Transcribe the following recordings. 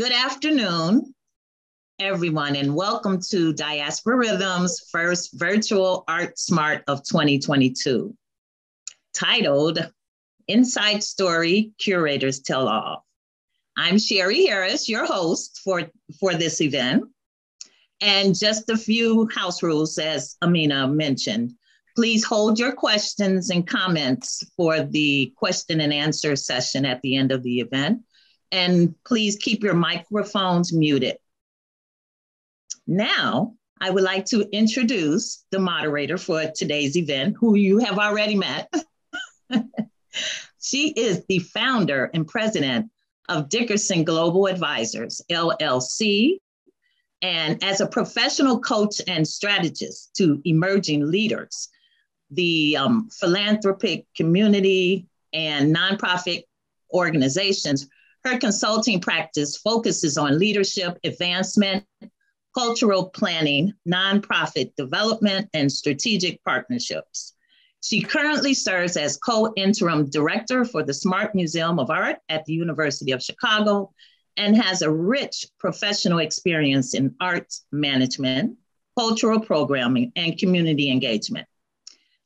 Good afternoon, everyone, and welcome to Diasporal Rhythm's first virtual Art Smart of 2022, titled Inside Story Curators Tell All. I'm Sherry Harris, your host for, for this event. And just a few house rules, as Amina mentioned. Please hold your questions and comments for the question and answer session at the end of the event and please keep your microphones muted. Now, I would like to introduce the moderator for today's event, who you have already met. she is the founder and president of Dickerson Global Advisors, LLC, and as a professional coach and strategist to emerging leaders, the um, philanthropic community and nonprofit organizations her consulting practice focuses on leadership, advancement, cultural planning, nonprofit development, and strategic partnerships. She currently serves as co interim director for the Smart Museum of Art at the University of Chicago and has a rich professional experience in arts management, cultural programming, and community engagement.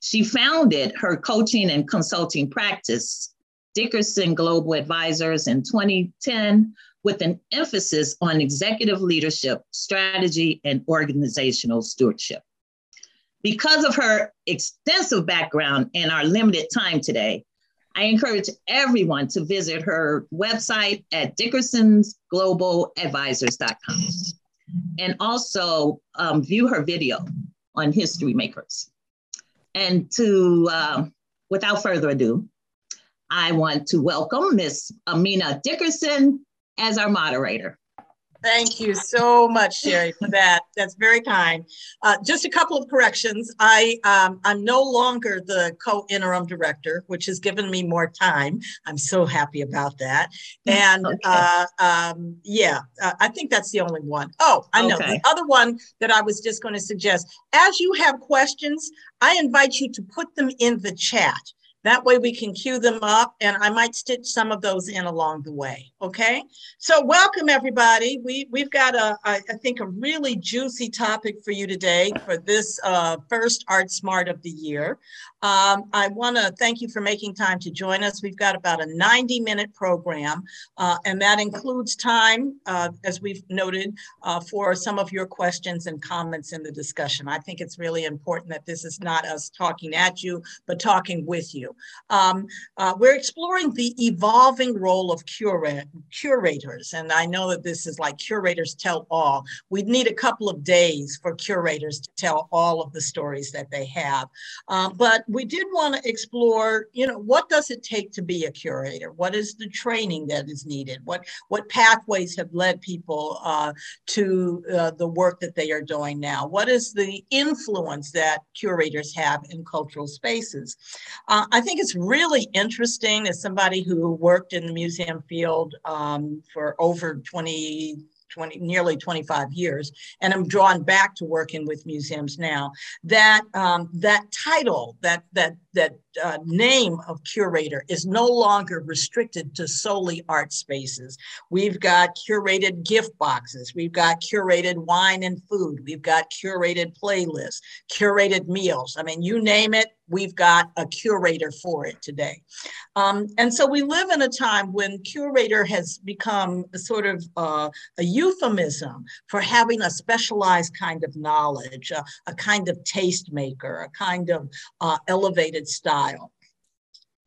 She founded her coaching and consulting practice Dickerson Global Advisors in 2010 with an emphasis on executive leadership, strategy, and organizational stewardship. Because of her extensive background and our limited time today, I encourage everyone to visit her website at dickersonsglobaladvisors.com and also um, view her video on History Makers. And to, uh, without further ado, I want to welcome Miss Amina Dickerson as our moderator. Thank you so much, Sherry, for that. That's very kind. Uh, just a couple of corrections. I um, I'm no longer the co-interim director, which has given me more time. I'm so happy about that. And okay. uh, um, yeah, uh, I think that's the only one. Oh, I know okay. the other one that I was just going to suggest. As you have questions, I invite you to put them in the chat. That way we can cue them up and I might stitch some of those in along the way. Okay. So welcome everybody. We, we've got a, I, I think a really juicy topic for you today for this uh, first Art Smart of the year. Um, I want to thank you for making time to join us. We've got about a 90 minute program, uh, and that includes time, uh, as we've noted, uh, for some of your questions and comments in the discussion. I think it's really important that this is not us talking at you, but talking with you. Um, uh, we're exploring the evolving role of cura curators, and I know that this is like curators tell all. We'd need a couple of days for curators to tell all of the stories that they have. Um, but we did want to explore, you know, what does it take to be a curator? What is the training that is needed? What what pathways have led people uh, to uh, the work that they are doing now? What is the influence that curators have in cultural spaces? Uh, I think it's really interesting as somebody who worked in the museum field um, for over 20 20, nearly 25 years, and I'm drawn back to working with museums now. That um, that title, that that that uh, name of curator is no longer restricted to solely art spaces. We've got curated gift boxes, we've got curated wine and food, we've got curated playlists, curated meals. I mean, you name it, we've got a curator for it today. Um, and so we live in a time when curator has become a sort of uh, a euphemism for having a specialized kind of knowledge, uh, a kind of tastemaker, a kind of uh, elevated style.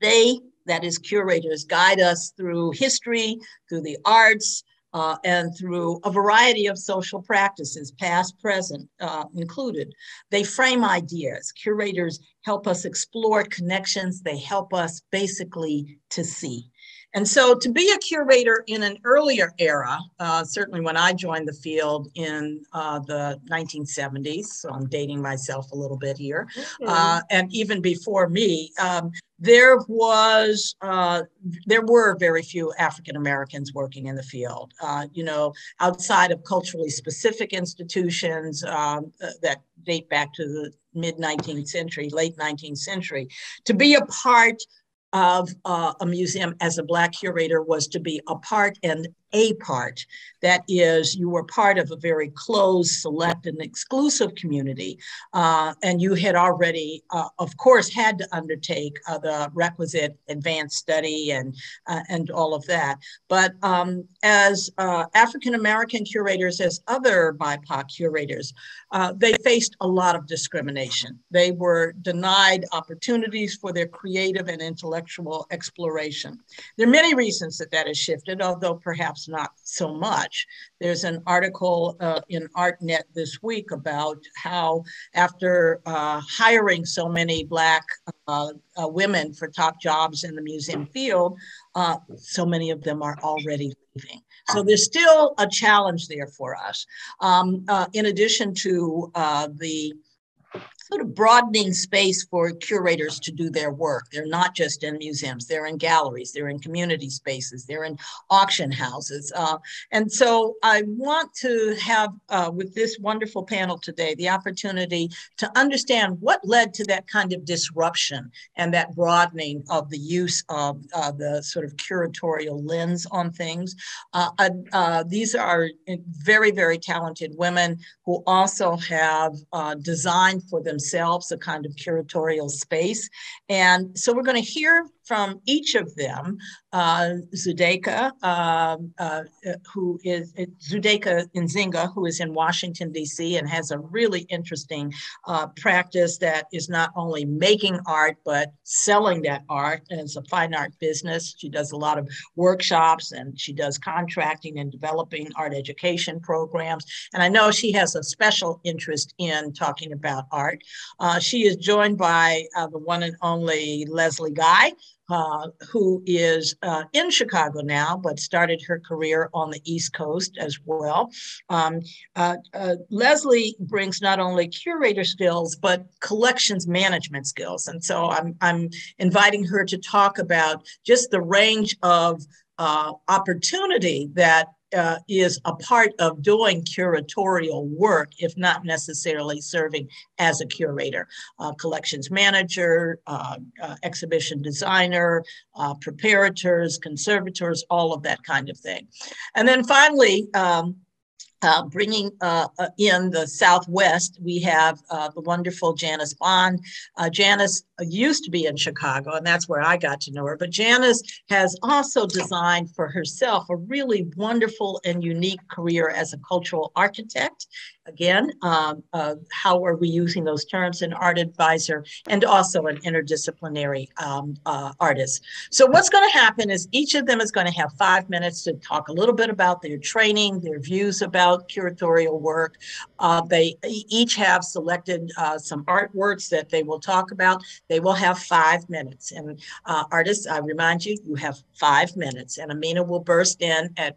They, that is curators, guide us through history, through the arts, uh, and through a variety of social practices, past, present uh, included. They frame ideas. Curators help us explore connections. They help us basically to see. And so to be a curator in an earlier era, uh, certainly when I joined the field in uh, the 1970s, so I'm dating myself a little bit here, mm-hmm. uh, and even before me, um, there was uh, there were very few African Americans working in the field. Uh, you know, outside of culturally specific institutions um, uh, that date back to the mid 19th century, late 19th century, to be a part of uh, a museum as a Black curator was to be a part and a part. That is, you were part of a very closed, select, and exclusive community. Uh, and you had already, uh, of course, had to undertake uh, the requisite advanced study and, uh, and all of that. But um, as uh, African American curators, as other BIPOC curators, uh, they faced a lot of discrimination. They were denied opportunities for their creative and intellectual exploration. There are many reasons that that has shifted, although perhaps not so much. There's an article uh, in ArtNet this week about how, after uh, hiring so many Black uh, uh women for top jobs in the museum field, uh, so many of them are already leaving. So there's still a challenge there for us. Um, uh, in addition to the sort of broadening space for curators to do their work. They're not just in museums, they're in galleries, they're in community spaces, they're in auction houses. Uh, and so I want to have, uh, with this wonderful panel today, the opportunity to understand what led to that kind of disruption and that broadening of the use of uh, the sort of curatorial lens on things. Uh, uh, these are very, very talented women who also have uh, designed for them themselves a kind of curatorial space. And so we're going to hear from each of them, uh, Zsudayka, um, uh, uh, who is uh, Zsudayka Nzinga, who is in Washington, D.C., and has a really interesting uh, practice that is not only making art, but selling that art as a fine art business. She does a lot of workshops and she does contracting and developing art education programs. And I know she has a special interest in talking about art. Uh, she is joined by the one and only Leslie Guy, uh, who is uh, in Chicago now, but started her career on the East Coast as well. Um, uh, uh, Leslie brings not only curator skills, but collections management skills. And so I'm, I'm inviting her to talk about just the range of uh, opportunity that uh, is a part of doing curatorial work, if not necessarily serving as a curator, uh, collections manager, uh, uh exhibition designer, uh, preparators, conservators, all of that kind of thing. And then finally, um, uh, bringing uh, uh, in the Southwest, we have uh, the wonderful Janice Bond. Uh, Janice used to be in Chicago, and that's where I got to know her. But Janice has also designed for herself a really wonderful and unique career as a cultural architect again, um, uh, how are we using those terms, an art advisor, and also an interdisciplinary um, uh, artist. So what's going to happen is each of them is going to have five minutes to talk a little bit about their training, their views about curatorial work. Uh, they each have selected uh, some artworks that they will talk about. They will have five minutes. And uh, artists, I remind you, you have five minutes. And Amina will burst in at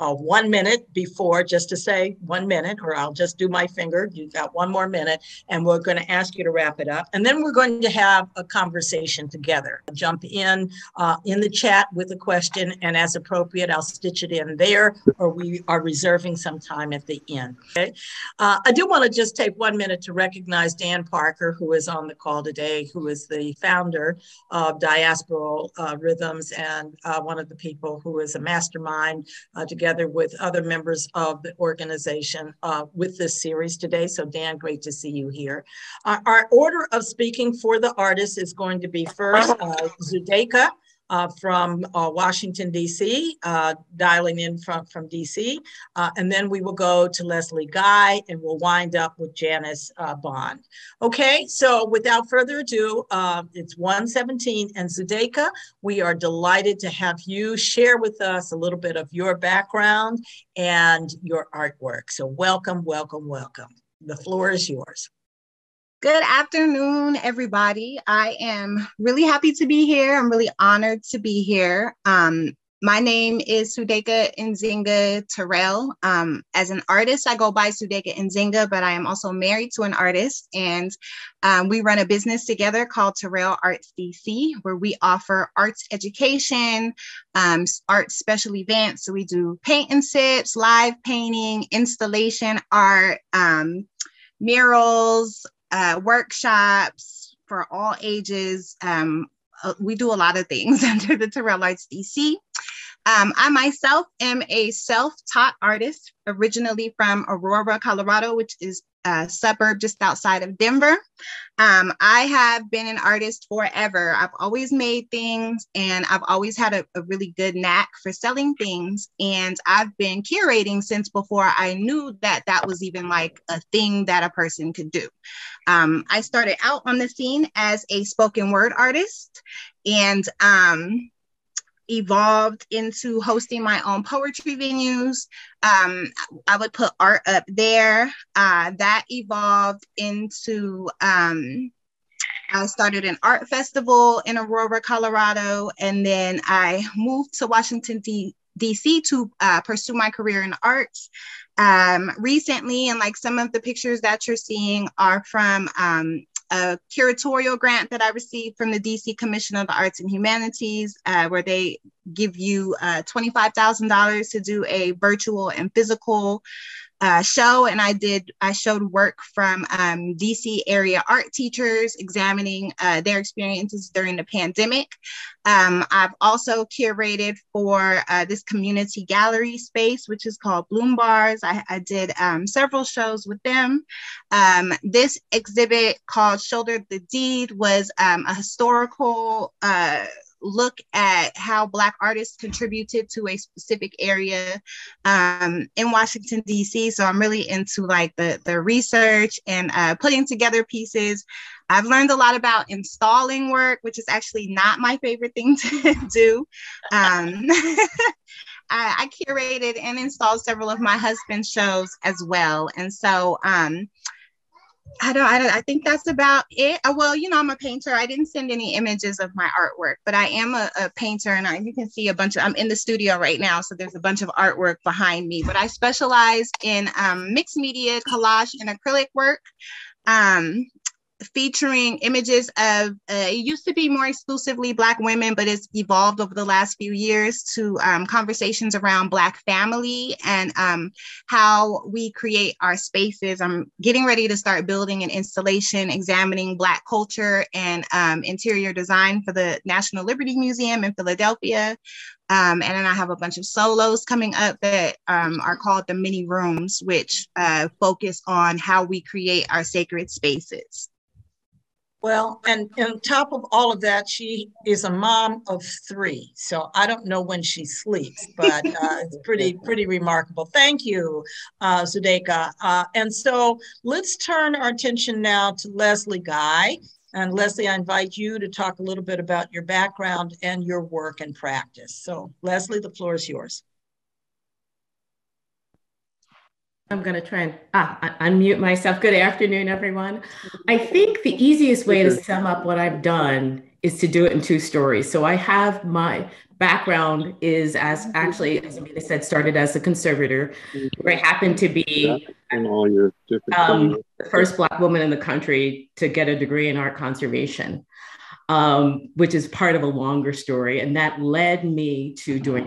uh, one minute before just to say one minute, or I'll just do my finger. You've got one more minute, and we're going to ask you to wrap it up. And then we're going to have a conversation together. Jump in uh, in the chat with a question, and as appropriate, I'll stitch it in there, or we are reserving some time at the end. Okay. Uh, I do want to just take one minute to recognize Dan Parker, who is on the call today, who is the founder of Diasporal uh, Rhythms and uh, one of the people who is a mastermind uh, to together with other members of the organization uh, with this series today. So Dan, great to see you here. Uh, our order of speaking for the artists is going to be first uh, Zsudayka, uh, from uh, Washington, D.C., uh, dialing in from, from D.C. Uh, and then we will go to Leslie Guy and we'll wind up with Janice uh, Bond. Okay, so without further ado, uh, it's 117 and Zsudayka, we are delighted to have you share with us a little bit of your background and your artwork. So welcome, welcome, welcome. The floor is yours. Good afternoon, everybody. I am really happy to be here. I'm really honored to be here. Um, my name is Zsudayka Nzinga Terrell. Um, as an artist, I go by Zsudayka Nzinga, but I am also married to an artist, and um, we run a business together called Terrell Arts DC, where we offer arts education, um, art special events. So we do paint and sips, live painting, installation art, um, murals, uh, workshops for all ages. Um, uh, we do a lot of things under the Terrell Arts DC. Um, I myself am a self taught artist, originally from Aurora, Colorado, which is a suburb just outside of Denver. Um, I have been an artist forever. I've always made things and I've always had a, a, really good knack for selling things. And I've been curating since before I knew that that was even like a thing that a person could do. Um, I started out on the scene as a spoken word artist and um, evolved into hosting my own poetry venues. Um, I would put art up there. Uh, that evolved into, um, I started an art festival in Aurora, Colorado, and then I moved to Washington, D- DC to uh, pursue my career in arts. Um, recently, and like some of the pictures that you're seeing are from um, a curatorial grant that I received from the DC Commission of the Arts and Humanities, uh, where they give you uh, $25,000 to do a virtual and physical show and I did, I showed work from um, DC area art teachers examining uh, their experiences during the pandemic. Um, I've also curated for uh, this community gallery space, which is called BloomBars. I, I did um, several shows with them. Um, this exhibit called Shoulder the Deed was um, a historical uh, look at how Black artists contributed to a specific area um, in Washington, D.C. So I'm really into like the, the research and uh, putting together pieces. I've learned a lot about installing work, which is actually not my favorite thing to do. Um, I, I, curated and installed several of my husband's shows as well. And so um, I don't, I don't, I think that's about it. Uh, well, you know, I'm a painter. I didn't send any images of my artwork, but I am a, a painter and I, you can see a bunch of, I'm in the studio right now. So there's a bunch of artwork behind me, but I specialize in um, mixed media, collage and acrylic work. Um, featuring images of uh, it used to be more exclusively black women but it's evolved over the last few years to um, conversations around black family and um, how we create our spaces i'm getting ready to start building an installation examining black culture and um, interior design for the national liberty museum in philadelphia um, and then I have a bunch of solos coming up that um, are called the mini rooms, which uh, focus on how we create our sacred spaces. Well, and on top of all of that, she is a mom of three. So I don't know when she sleeps, but uh, it's pretty, pretty remarkable. Thank you, uh, Zsudayka. Uh, and so let's turn our attention now to Leslie Guy. And Leslie, I invite you to talk a little bit about your background and your work and practice. So Leslie, the floor is yours. I'm going to try and ah, unmute myself. Good afternoon, everyone. I think the easiest way to sum up what I've done is to do it in two stories. So I have my background is as actually, as Amina said, started as a conservator, where I happened to be um, the first Black woman in the country to get a degree in art conservation, um, which is part of a longer story. And that led me to doing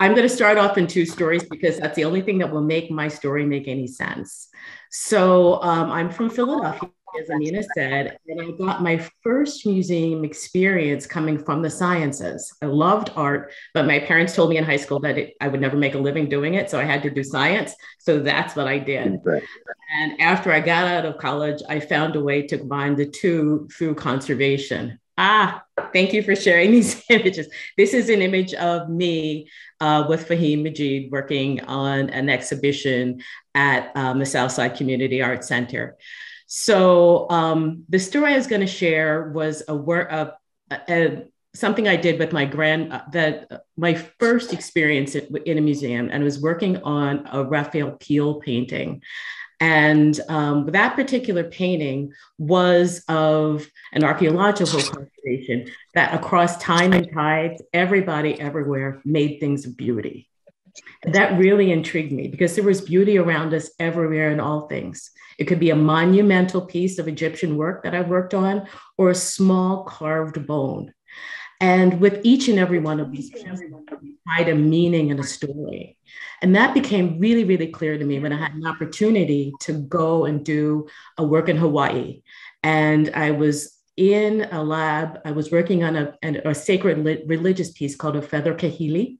I'm going to start off in two stories because that's the only thing that will make my story make any sense. So um, I'm from Philadelphia, as Amina said, and I got my first museum experience coming from the sciences. I loved art, but my parents told me in high school that it, I would never make a living doing it. So I had to do science. So that's what I did. And after I got out of college, I found a way to combine the two through conservation. Ah, thank you for sharing these images. This is an image of me uh, with Faheem Majeed working on an exhibition at um, the Southside Community Arts Center. So um, the story I was going to share was a work of something I did with my grand uh, that uh, my first experience in a museum, and was working on a Raphaelle Peale painting. And um, that particular painting was of an archaeological conservation that across time and tides, everybody everywhere made things of beauty. And that really intrigued me because there was beauty around us everywhere in all things. It could be a monumental piece of Egyptian work that I worked on or a small carved bone. And with each and every one of these pieces, tied a meaning and a story. And that became really, really clear to me when I had an opportunity to go and do a work in Hawaii. And I was in a lab. I was working on a, a sacred religious piece called a feather kahili.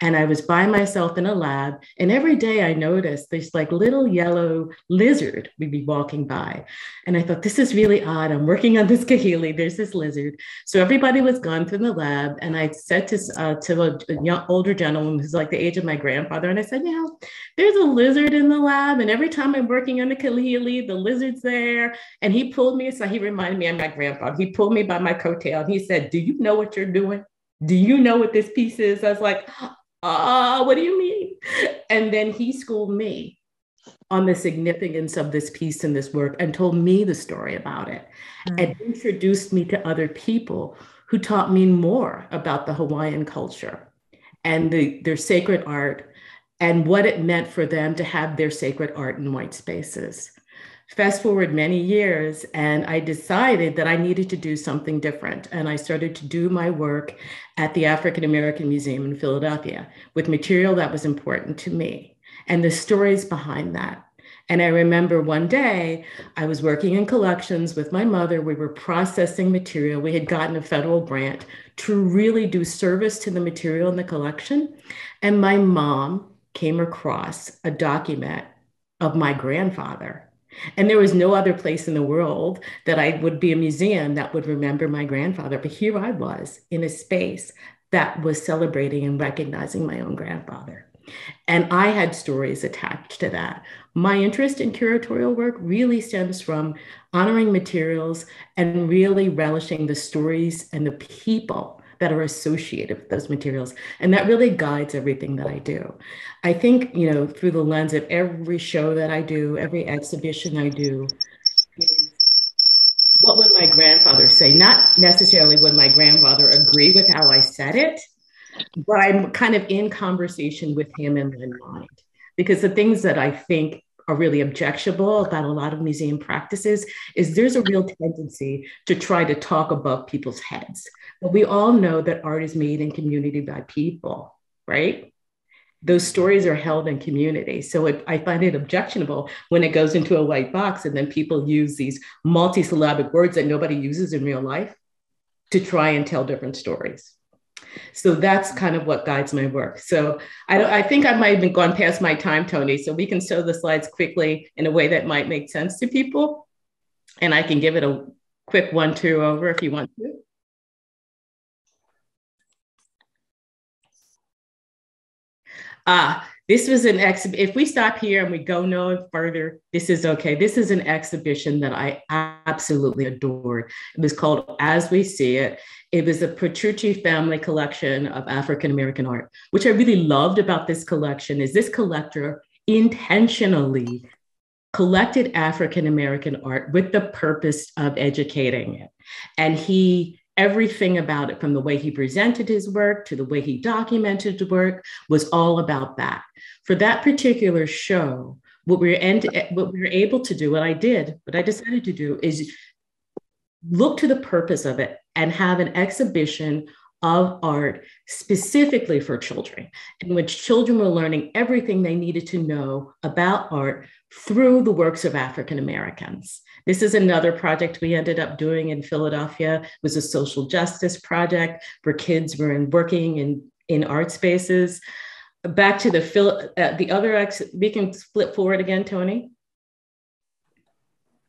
And I was by myself in a lab. And every day I noticed this like little yellow lizard would be walking by. And I thought, this is really odd. I'm working on this kahili. There's this lizard. So everybody was gone from the lab. And I said to, uh, to a, a young, older gentleman who's like the age of my grandfather, and I said, you know, there's a lizard in the lab. And every time I'm working on the kahili, the lizard's there. And he pulled me, so he reminded me of my grandfather. He pulled me by my coattail and he said, Do you know what you're doing? Do you know what this piece is? I was like, Ah, uh, what do you mean? And then he schooled me on the significance of this piece and this work and told me the story about it mm-hmm. and introduced me to other people who taught me more about the Hawaiian culture and the, their sacred art and what it meant for them to have their sacred art in white spaces. Fast forward many years, and I decided that I needed to do something different. And I started to do my work at the African American Museum in Philadelphia with material that was important to me and the stories behind that. And I remember one day I was working in collections with my mother. We were processing material. We had gotten a federal grant to really do service to the material in the collection. And my mom came across a document of my grandfather and there was no other place in the world that I would be a museum that would remember my grandfather. But here I was in a space that was celebrating and recognizing my own grandfather. And I had stories attached to that. My interest in curatorial work really stems from honoring materials and really relishing the stories and the people that are associated with those materials. And that really guides everything that I do. I think, you know, through the lens of every show that I do, every exhibition I do, what would my grandfather say? Not necessarily would my grandfather agree with how I said it, but I'm kind of in conversation with him in my mind. Because the things that I think are really objectionable about a lot of museum practices is there's a real tendency to try to talk above people's heads. But we all know that art is made in community by people, right? Those stories are held in community. So it, I find it objectionable when it goes into a white box and then people use these multisyllabic words that nobody uses in real life to try and tell different stories. So that's kind of what guides my work. So I, I think I might have been gone past my time, Tony. So we can show the slides quickly in a way that might make sense to people. And I can give it a quick one, two over if you want to. Ah, this was an exhibition. If we stop here and we go no further, this is okay. This is an exhibition that I absolutely adored. It was called As We See It. It was a Petrucci family collection of African American art. Which I really loved about this collection is this collector intentionally collected African American art with the purpose of educating it. And he everything about it, from the way he presented his work to the way he documented the work, was all about that. For that particular show, what we were what we were able to do, what I did, what I decided to do is look to the purpose of it and have an exhibition of art specifically for children, in which children were learning everything they needed to know about art through the works of African Americans. This is another project we ended up doing in Philadelphia. It was a social justice project where kids were in, working in, in art spaces. Back to the uh, the other ex, we can flip forward again, Tony,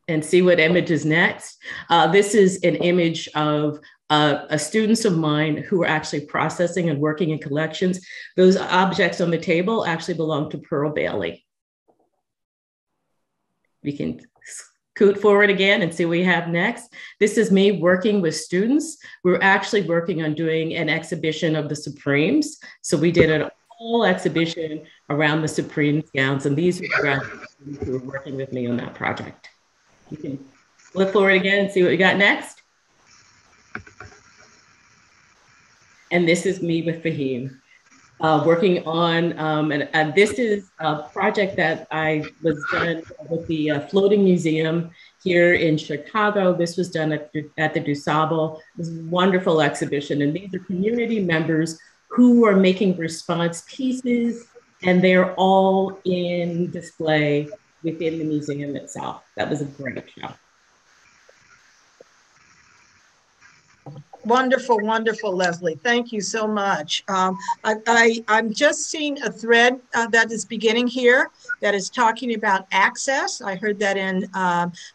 and see what image is next. Uh, this is an image of uh, students of mine who are actually processing and working in collections. Those objects on the table actually belong to Pearl Bailey. We can scoot forward again and see what we have next. This is me working with students. We're actually working on doing an exhibition of the Supremes. So we did an whole exhibition around the Supremes gowns, and these are the who are working with me on that project. You can flip forward again and see what we got next. And this is me with Faheem uh, working on, um, and, and, this is a project that I was done with the uh, Floating Museum here in Chicago. This was done at, at the DuSable. A wonderful exhibition, and these are community members who are making response pieces, and they're all in display within the museum itself. That was a great show. Wonderful, wonderful, Leslie. Thank you so much. Um, I, am just seeing a thread uh, that is beginning here that is talking about access. I heard that in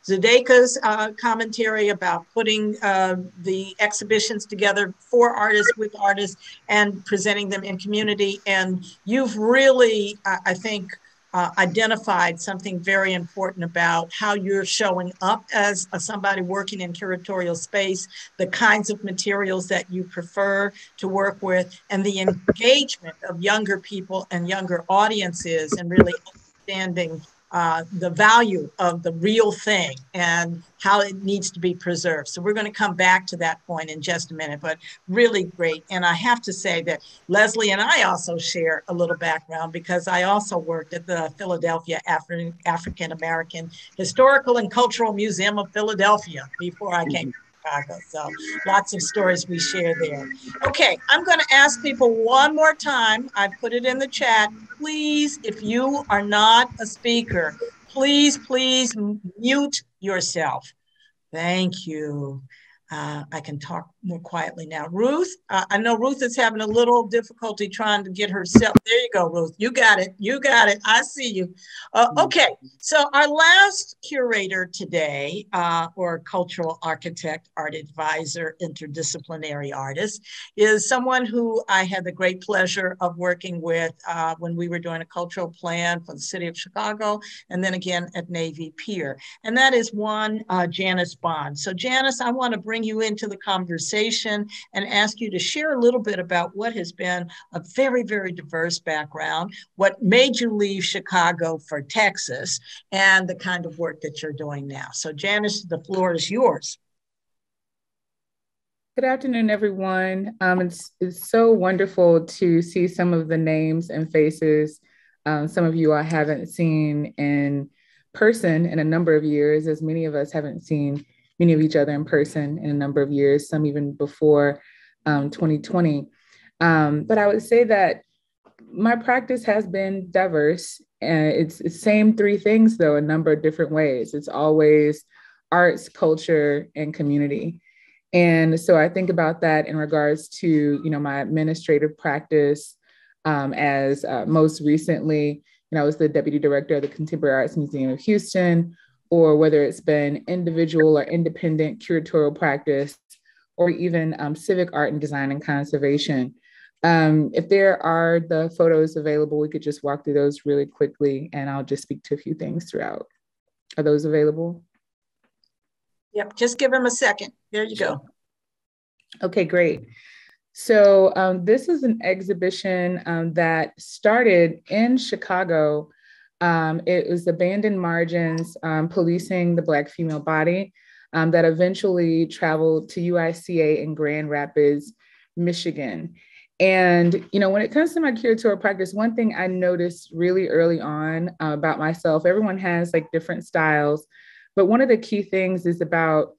Zsudayka's uh, commentary about putting uh, the exhibitions together for artists, with artists, and presenting them in community. And you've really, I think, uh, identified something very important about how you're showing up as a, somebody working in curatorial space, the kinds of materials that you prefer to work with, and the engagement of younger people and younger audiences, and really understanding uh, the value of the real thing and how it needs to be preserved. So we're going to come back to that point in just a minute, but really great. And I have to say that Leslie and I also share a little background because I also worked at the Philadelphia Afri- African American Historical and Cultural Museum of Philadelphia before I came. Chicago. So lots of stories we share there. Okay, I'm going to ask people one more time. I put it in the chat. Please, if you are not a speaker, please, please mute yourself. Thank you. Uh, I can talk more quietly now. Ruth, uh, I know Ruth is having a little difficulty trying to get herself. There you go, Ruth. You got it. You got it. I see you. Uh, mm-hmm. okay, so our last curator today, uh, or cultural architect, art advisor, interdisciplinary artist, is someone who I had the great pleasure of working with uh, when we were doing a cultural plan for the city of Chicago, and then again at Navy Pier. And that is one uh, Janice Bond. So Janice, I want to bring you into the conversation conversation and ask you to share a little bit about what has been a very, very diverse background, what made you leave Chicago for Texas, and the kind of work that you're doing now. So, Janice, the floor is yours. Good afternoon, everyone. Um, it's, it's so wonderful to see some of the names and faces. Um, some of you I haven't seen in person in a number of years, as many of us haven't seen many of each other in person in a number of years, some even before um, 2020. Um, but I would say that my practice has been diverse. And it's the same three things, though, a number of different ways. It's always arts, culture, and community. And so I think about that in regards to, you know, my administrative practice um, as uh, most recently, you know, I was the deputy director of the Contemporary Arts Museum of Houston, or whether it's been individual or independent curatorial practice, or even um, civic art and design and conservation. Um, if there are the photos available, we could just walk through those really quickly and I'll just speak to a few things throughout. Are those available? Yep, just give them a second. There you go. Okay, great. So um, this is an exhibition um, that started in Chicago um, it was Abandoned Margins um, Policing the Black Female Body um, that eventually traveled to UICA in Grand Rapids, Michigan. And, you know, when it comes to my curatorial practice, one thing I noticed really early on uh, about myself, everyone has like different styles, but one of the key things is about,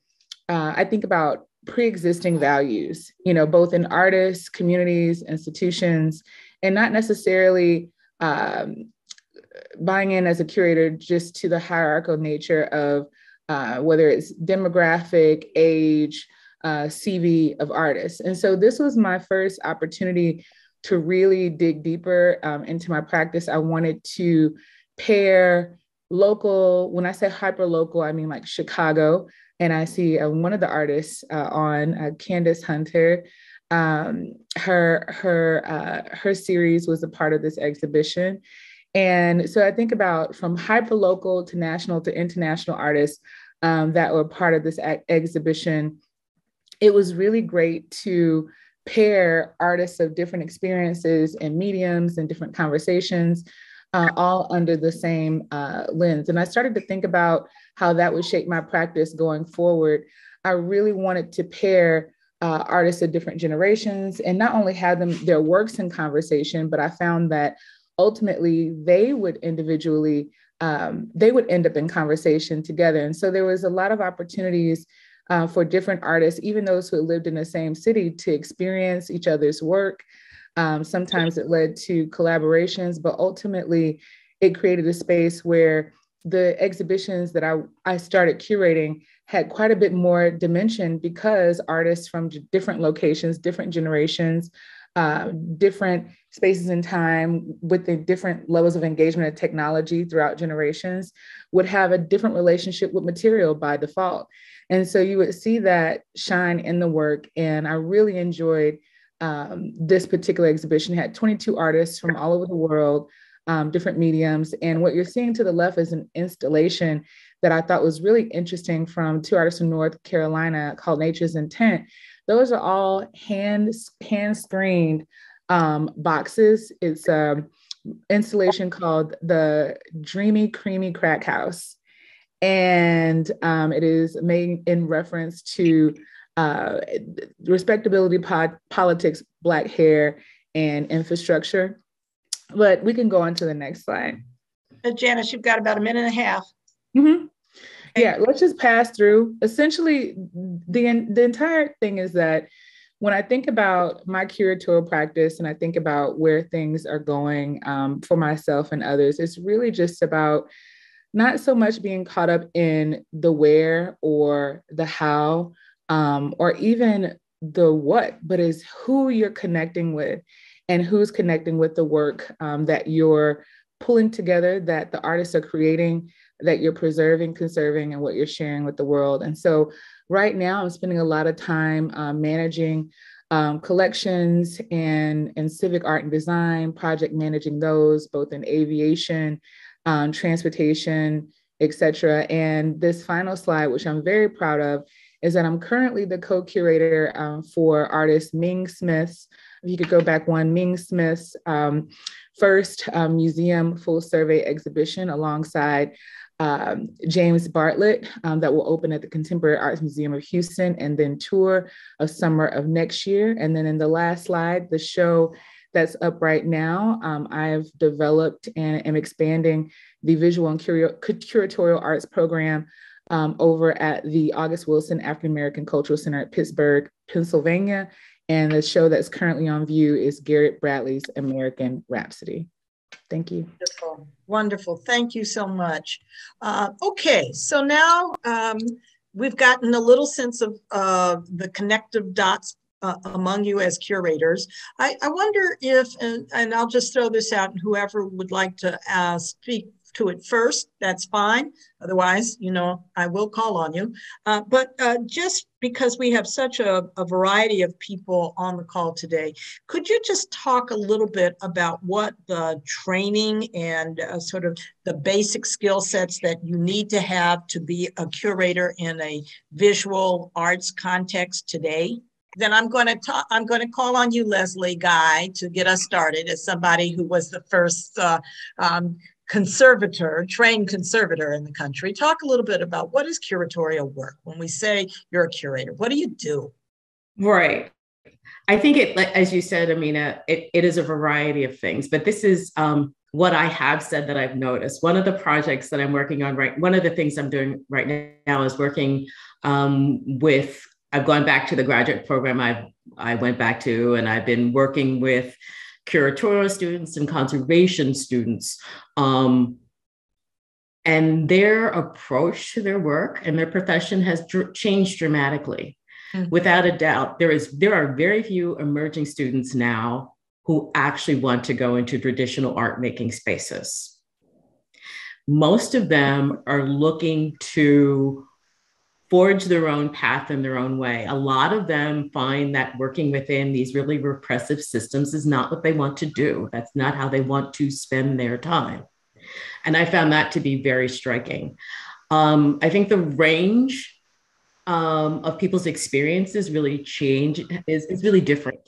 uh, I think about pre-existing values, you know, both in artists, communities, institutions, and not necessarily um, buying in as a curator just to the hierarchical nature of uh, whether it's demographic, age, uh, CV of artists. And so this was my first opportunity to really dig deeper um, into my practice. I wanted to pair local, when I say hyper local, I mean like Chicago. And I see uh, one of the artists uh, on, uh, Candace Hunter. Um, her her uh, her series was a part of this exhibition, and so I think about from hyperlocal to national to international artists um, that were part of this a- exhibition. It was really great to pair artists of different experiences and mediums and different conversations, uh, all under the same uh, lens. And I started to think about how that would shape my practice going forward. I really wanted to pair uh, artists of different generations and not only have them their works in conversation, but I found that ultimately they would individually um, they would end up in conversation together. And so there was a lot of opportunities uh, for different artists even those who lived in the same city to experience each other's work. Um, sometimes it led to collaborations but ultimately it created a space where the exhibitions that I, I started curating had quite a bit more dimension because artists from different locations, different generations, uh, different spaces and time with the different levels of engagement and technology throughout generations would have a different relationship with material by default. And so you would see that shine in the work. And I really enjoyed um, this particular exhibition. It had 22 artists from all over the world, um, different mediums. And what you're seeing to the left is an installation that I thought was really interesting from two artists from North Carolina called Nature's Intent. Those are all hand, hand screened um, boxes. It's an installation called the Dreamy Creamy Crack House. And um, it is made in reference to uh, respectability pod, politics, black hair, and infrastructure. But we can go on to the next slide. Uh, Janice, you've got about a minute and a half. Mm-hmm. Yeah, let's just pass through. Essentially, the, the entire thing is that when I think about my curatorial practice and I think about where things are going um, for myself and others, it's really just about not so much being caught up in the where or the how um, or even the what, but is who you're connecting with and who's connecting with the work um, that you're pulling together, that the artists are creating, that you're preserving, conserving, and what you're sharing with the world. And so right now I'm spending a lot of time um, managing um, collections and, and civic art and design, project managing those both in aviation, um, transportation, etc. And this final slide, which I'm very proud of, is that I'm currently the co-curator um, for artist Ming Smith's, if you could go back one, Ming Smith's um, first um, museum full survey exhibition alongside um, James Bartlett um, that will open at the Contemporary Arts Museum of Houston and then tour of summer of next year. And then in the last slide, the show that's up right now, um, I've developed and am expanding the visual and curio- curatorial arts program um, over at the August Wilson African American Cultural Center at Pittsburgh, Pennsylvania. And the show that's currently on view is Garrett Bradley's American Rhapsody. Thank you. Wonderful. Wonderful. Thank you so much. Uh, okay, so now um, we've gotten a little sense of uh, the connective dots uh, among you as curators. I, I wonder if, and, and, I'll just throw this out, and whoever would like to uh, speak to it first, that's fine. Otherwise, you know, I will call on you. Uh, but uh, just because we have such a, a, variety of people on the call today, could you just talk a little bit about what the training and uh, sort of the basic skill sets that you need to have to be a curator in a visual arts context today? then I'm going to talk. I'm going to call on you, Leslie Guy, to get us started as somebody who was the first uh, um, conservator, trained conservator in the country. Talk a little bit about what is curatorial work. When we say you're a curator, what do you do? Right. I think it, as you said, Amina, it, it is a variety of things, but this is um, what I have said that I've noticed. One of the projects that I'm working on right, one of the things I'm doing right now is working um, with. I've gone back to the graduate program I I went back to, and I've been working with curatorial students and conservation students. Um, and their approach to their work and their profession has dr- changed dramatically. Mm-hmm. Without a doubt, there is there are very few emerging students now who actually want to go into traditional art making spaces. Most of them are looking to forge their own path in their own way. A lot of them find that working within these really repressive systems is not what they want to do. That's not how they want to spend their time. And I found that to be very striking. Um, I think the range um, of people's experiences really change, is, is really different.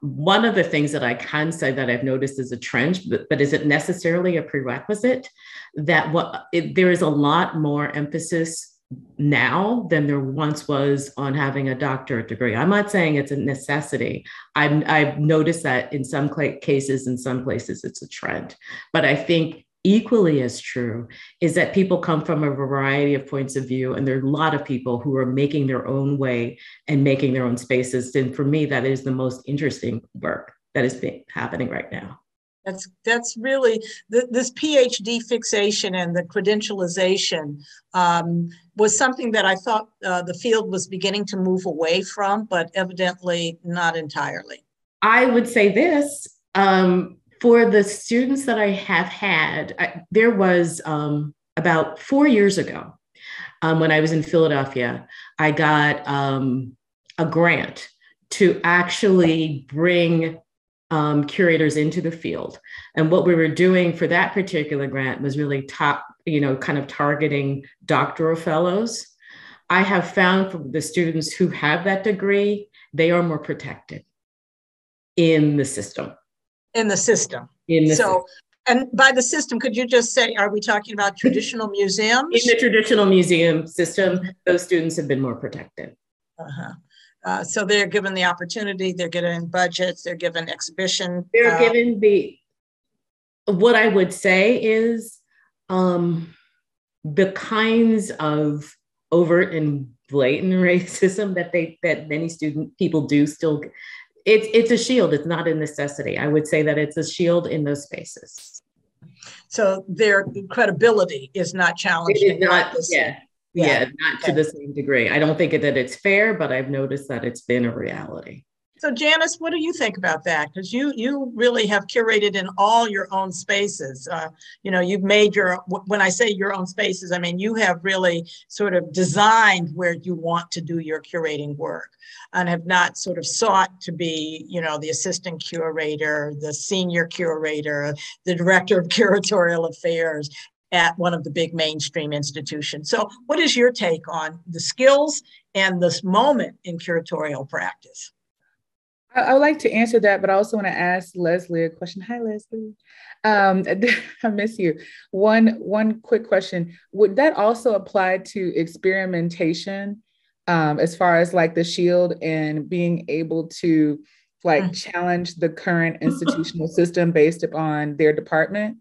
One of the things that I can say that I've noticed is a trend, but, but is it necessarily a prerequisite? That what it, there is a lot more emphasis now than there once was on having a doctorate degree. I'm not saying it's a necessity. I've, I've noticed that in some cases, in some places, it's a trend. But I think equally as true is that people come from a variety of points of view, and there are a lot of people who are making their own way and making their own spaces. And for me, that is the most interesting work that is happening right now. That's that's really this PhD fixation and the credentialization um, was something that I thought uh, the field was beginning to move away from, but evidently not entirely. I would say this um, for the students that I have had. I, there was um, about four years ago um, when I was in Philadelphia. I got um, a grant to actually bring um, curators into the field. And what we were doing for that particular grant was really top, you know, kind of targeting doctoral fellows. I have found for the students who have that degree, they are more protected in the system. In the system. In the so, and by the system, could you just say, are we talking about traditional museums? In the traditional museum system, those students have been more protected. Uh-huh. Uh, so they're given the opportunity, they're given budgets, they're given exhibition. They're uh, given the, what I would say is um, the kinds of overt and blatant racism that they, that many student people do still, it's, it's a shield, it's not a necessity. I would say that it's a shield in those spaces. So their credibility is not challenged. It is not, yeah, yeah, yeah not okay. to the same degree. I don't think that it's fair, but I've noticed that it's been a reality. So Janice, what do you think about that? Because you you really have curated in all your own spaces. Uh, you know, you've made your when I say your own spaces, I mean you have really sort of designed where you want to do your curating work, and have not sort of sought to be, you know, the assistant curator, the senior curator, the director of curatorial affairs at one of the big mainstream institutions. So, what is your take on the skills and this moment in curatorial practice? I, would like to answer that, but I also want to ask Leslie a question. Hi, Leslie. Um, I miss you. One one quick question: Would that also apply to experimentation, um, as far as like the shield and being able to like mm. challenge the current institutional system based upon their department?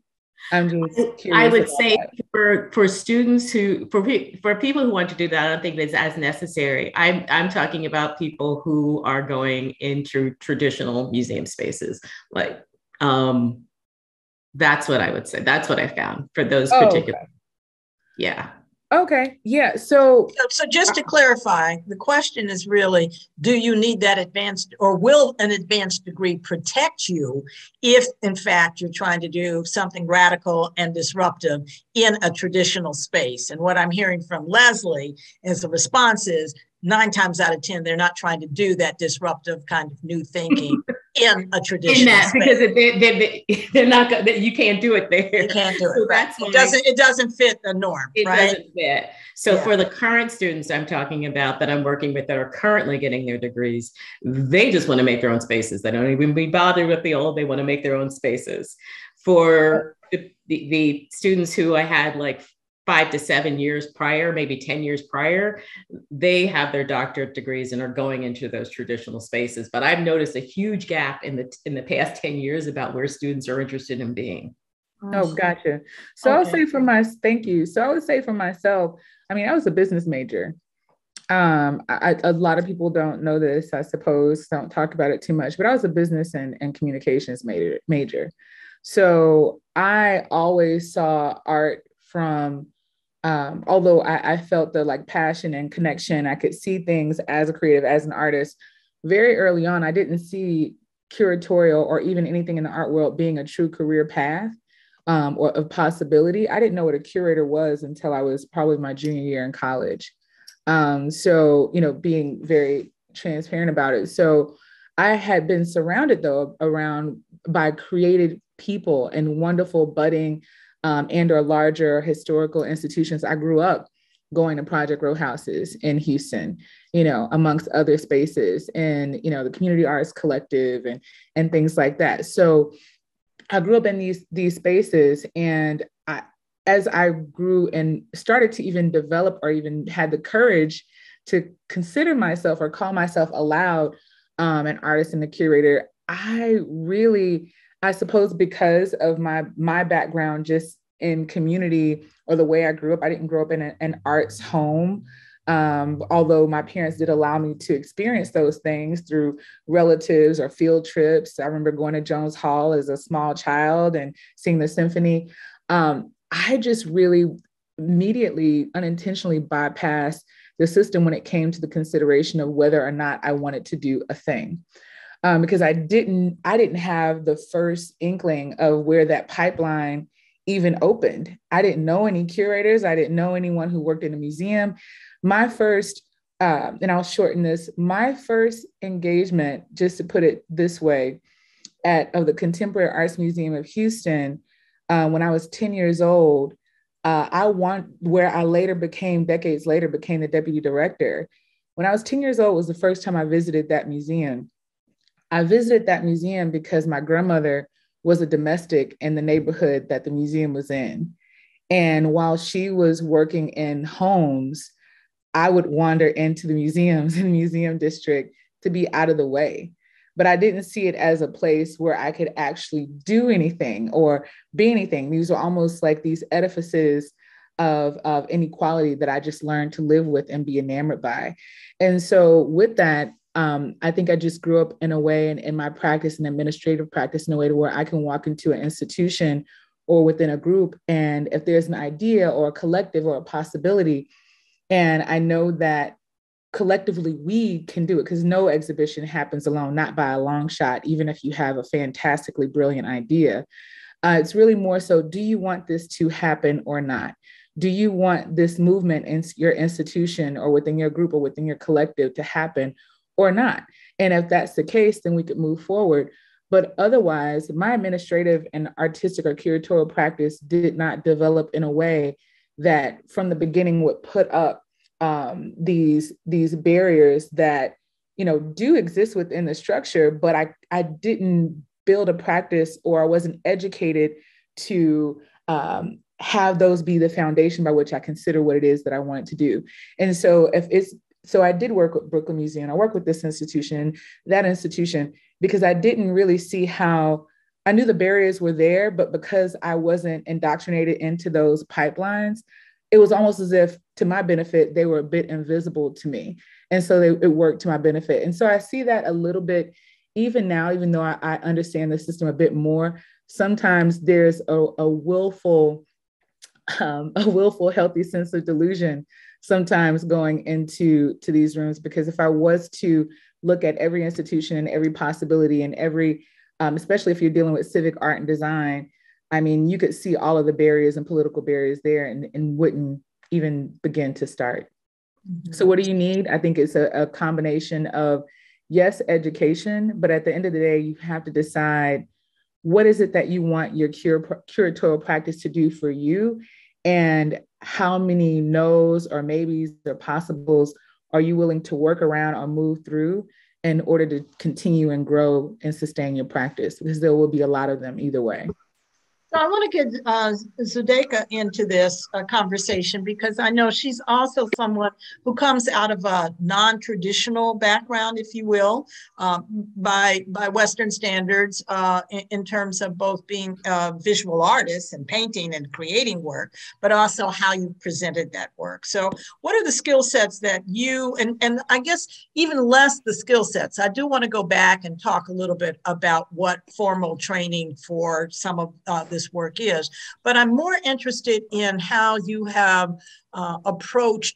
I'm just I would say that. for for students who for for people who want to do that, I don't think it's as necessary. I'm I'm talking about people who are going into traditional museum spaces, like um, that's what I would say. That's what I found for those oh, particular. Okay. Yeah. Okay. Yeah. So, so, so just to clarify, the question is really do you need that advanced or will an advanced degree protect you if, in fact, you're trying to do something radical and disruptive in a traditional space? And what I'm hearing from Leslie as a response is nine times out of 10, they're not trying to do that disruptive kind of new thinking in a traditional in that space. because they, they, they, are not you can't do it there. You can't do it. So that's it doesn't it doesn't fit the norm. It right? doesn't fit. So yeah. for the current students I'm talking about that I'm working with that are currently getting their degrees, they just want to make their own spaces. They don't even be bothered with the old. They want to make their own spaces. For the, the, the students who I had like five to seven years prior, maybe 10 years prior, they have their doctorate degrees and are going into those traditional spaces. But I've noticed a huge gap in the in the past 10 years about where students are interested in being. Oh, gotcha. So okay. I'll say for my thank you. So I would say for myself, I mean, I was a business major. Um, I, a lot of people don't know this, I suppose, don't talk about it too much, but I was a business and, and communications major major. So I always saw art from um, although I, I, felt the like passion and connection, I could see things as a creative, as an artist. Very early on, I didn't see curatorial or even anything in the art world being a true career path um, or a possibility. I didn't know what a curator was until I was probably my junior year in college. Um, so, you know, being very transparent about it. So, I had been surrounded though around by creative people and wonderful budding um, and or larger historical institutions. I grew up going to Project Row houses in Houston, you know, amongst other spaces and, you know, the Community Arts Collective and, and things like that. So I grew up in these, these spaces and I, as I grew and started to even develop or even had the courage to consider myself or call myself aloud um, an artist and a curator, I really I suppose because of my my background just in community or the way I grew up, I didn't grow up in a, an arts home. Um, although my parents did allow me to experience those things through relatives or field trips. I remember going to Jones Hall as a small child and seeing the symphony. Um, I just really immediately, unintentionally bypassed the system when it came to the consideration of whether or not I wanted to do a thing. Um, because I didn't, I didn't have the first inkling of where that pipeline even opened. I didn't know any curators. I didn't know anyone who worked in a museum. My first, uh, and I'll shorten this, my first engagement, just to put it this way, at of the Contemporary Arts Museum of Houston, uh, when I was 10 years old, uh, I want where I later became, decades later, became the deputy director. When I was 10 years old was the first time I visited that museum. I visited that museum because my grandmother was a domestic in the neighborhood that the museum was in. And while she was working in homes, I would wander into the museums in the museum district to be out of the way. But I didn't see it as a place where I could actually do anything or be anything. These were almost like these edifices of, of inequality that I just learned to live with and be enamored by. And so, with that, um, I think I just grew up in a way and in, in my practice and administrative practice in a way to where I can walk into an institution or within a group. And if there's an idea or a collective or a possibility, and I know that collectively we can do it because no exhibition happens alone, not by a long shot, even if you have a fantastically brilliant idea. Uh, it's really more so do you want this to happen or not? Do you want this movement in your institution or within your group or within your collective to happen or not? And if that's the case, then we could move forward. But otherwise, my administrative and artistic or curatorial practice did not develop in a way that from the beginning would put up um, these these barriers that you know do exist within the structure but i i didn't build a practice or i wasn't educated to um, have those be the foundation by which i consider what it is that i wanted to do and so if it's so i did work with brooklyn museum. I work with this institution that institution because i didn't really see how i knew the barriers were there but because i wasn't indoctrinated into those pipelines it was almost as if to my benefit they were a bit invisible to me. And so they, it worked to my benefit. And so i see that a little bit even now even though i, I understand the system a bit more sometimes there's a, a willful um, a willful healthy sense of delusion sometimes going into to these rooms because if i was to look at every institution and every possibility and every um, especially if you're dealing with civic art and design I mean, you could see all of the barriers and political barriers there and, and wouldn't even begin to start. Mm-hmm. So, what do you need? I think it's a, a combination of, yes, education, but at the end of the day, you have to decide what is it that you want your curatorial practice to do for you? And how many no's or maybes or possibles are you willing to work around or move through in order to continue and grow and sustain your practice? Because there will be a lot of them either way so I want to get uh, Zsudayka into this uh, conversation because I know she's also someone who comes out of a non-traditional background, if you will, um, by by Western standards uh, in, in, terms of both being a visual artist and painting and creating work, but also how you presented that work. So what are the skill sets that you, and, and I guess even less the skill sets, I do want to go back and talk a little bit about what formal training for some of uh, this this work is. But I'm more interested in how you have uh, approached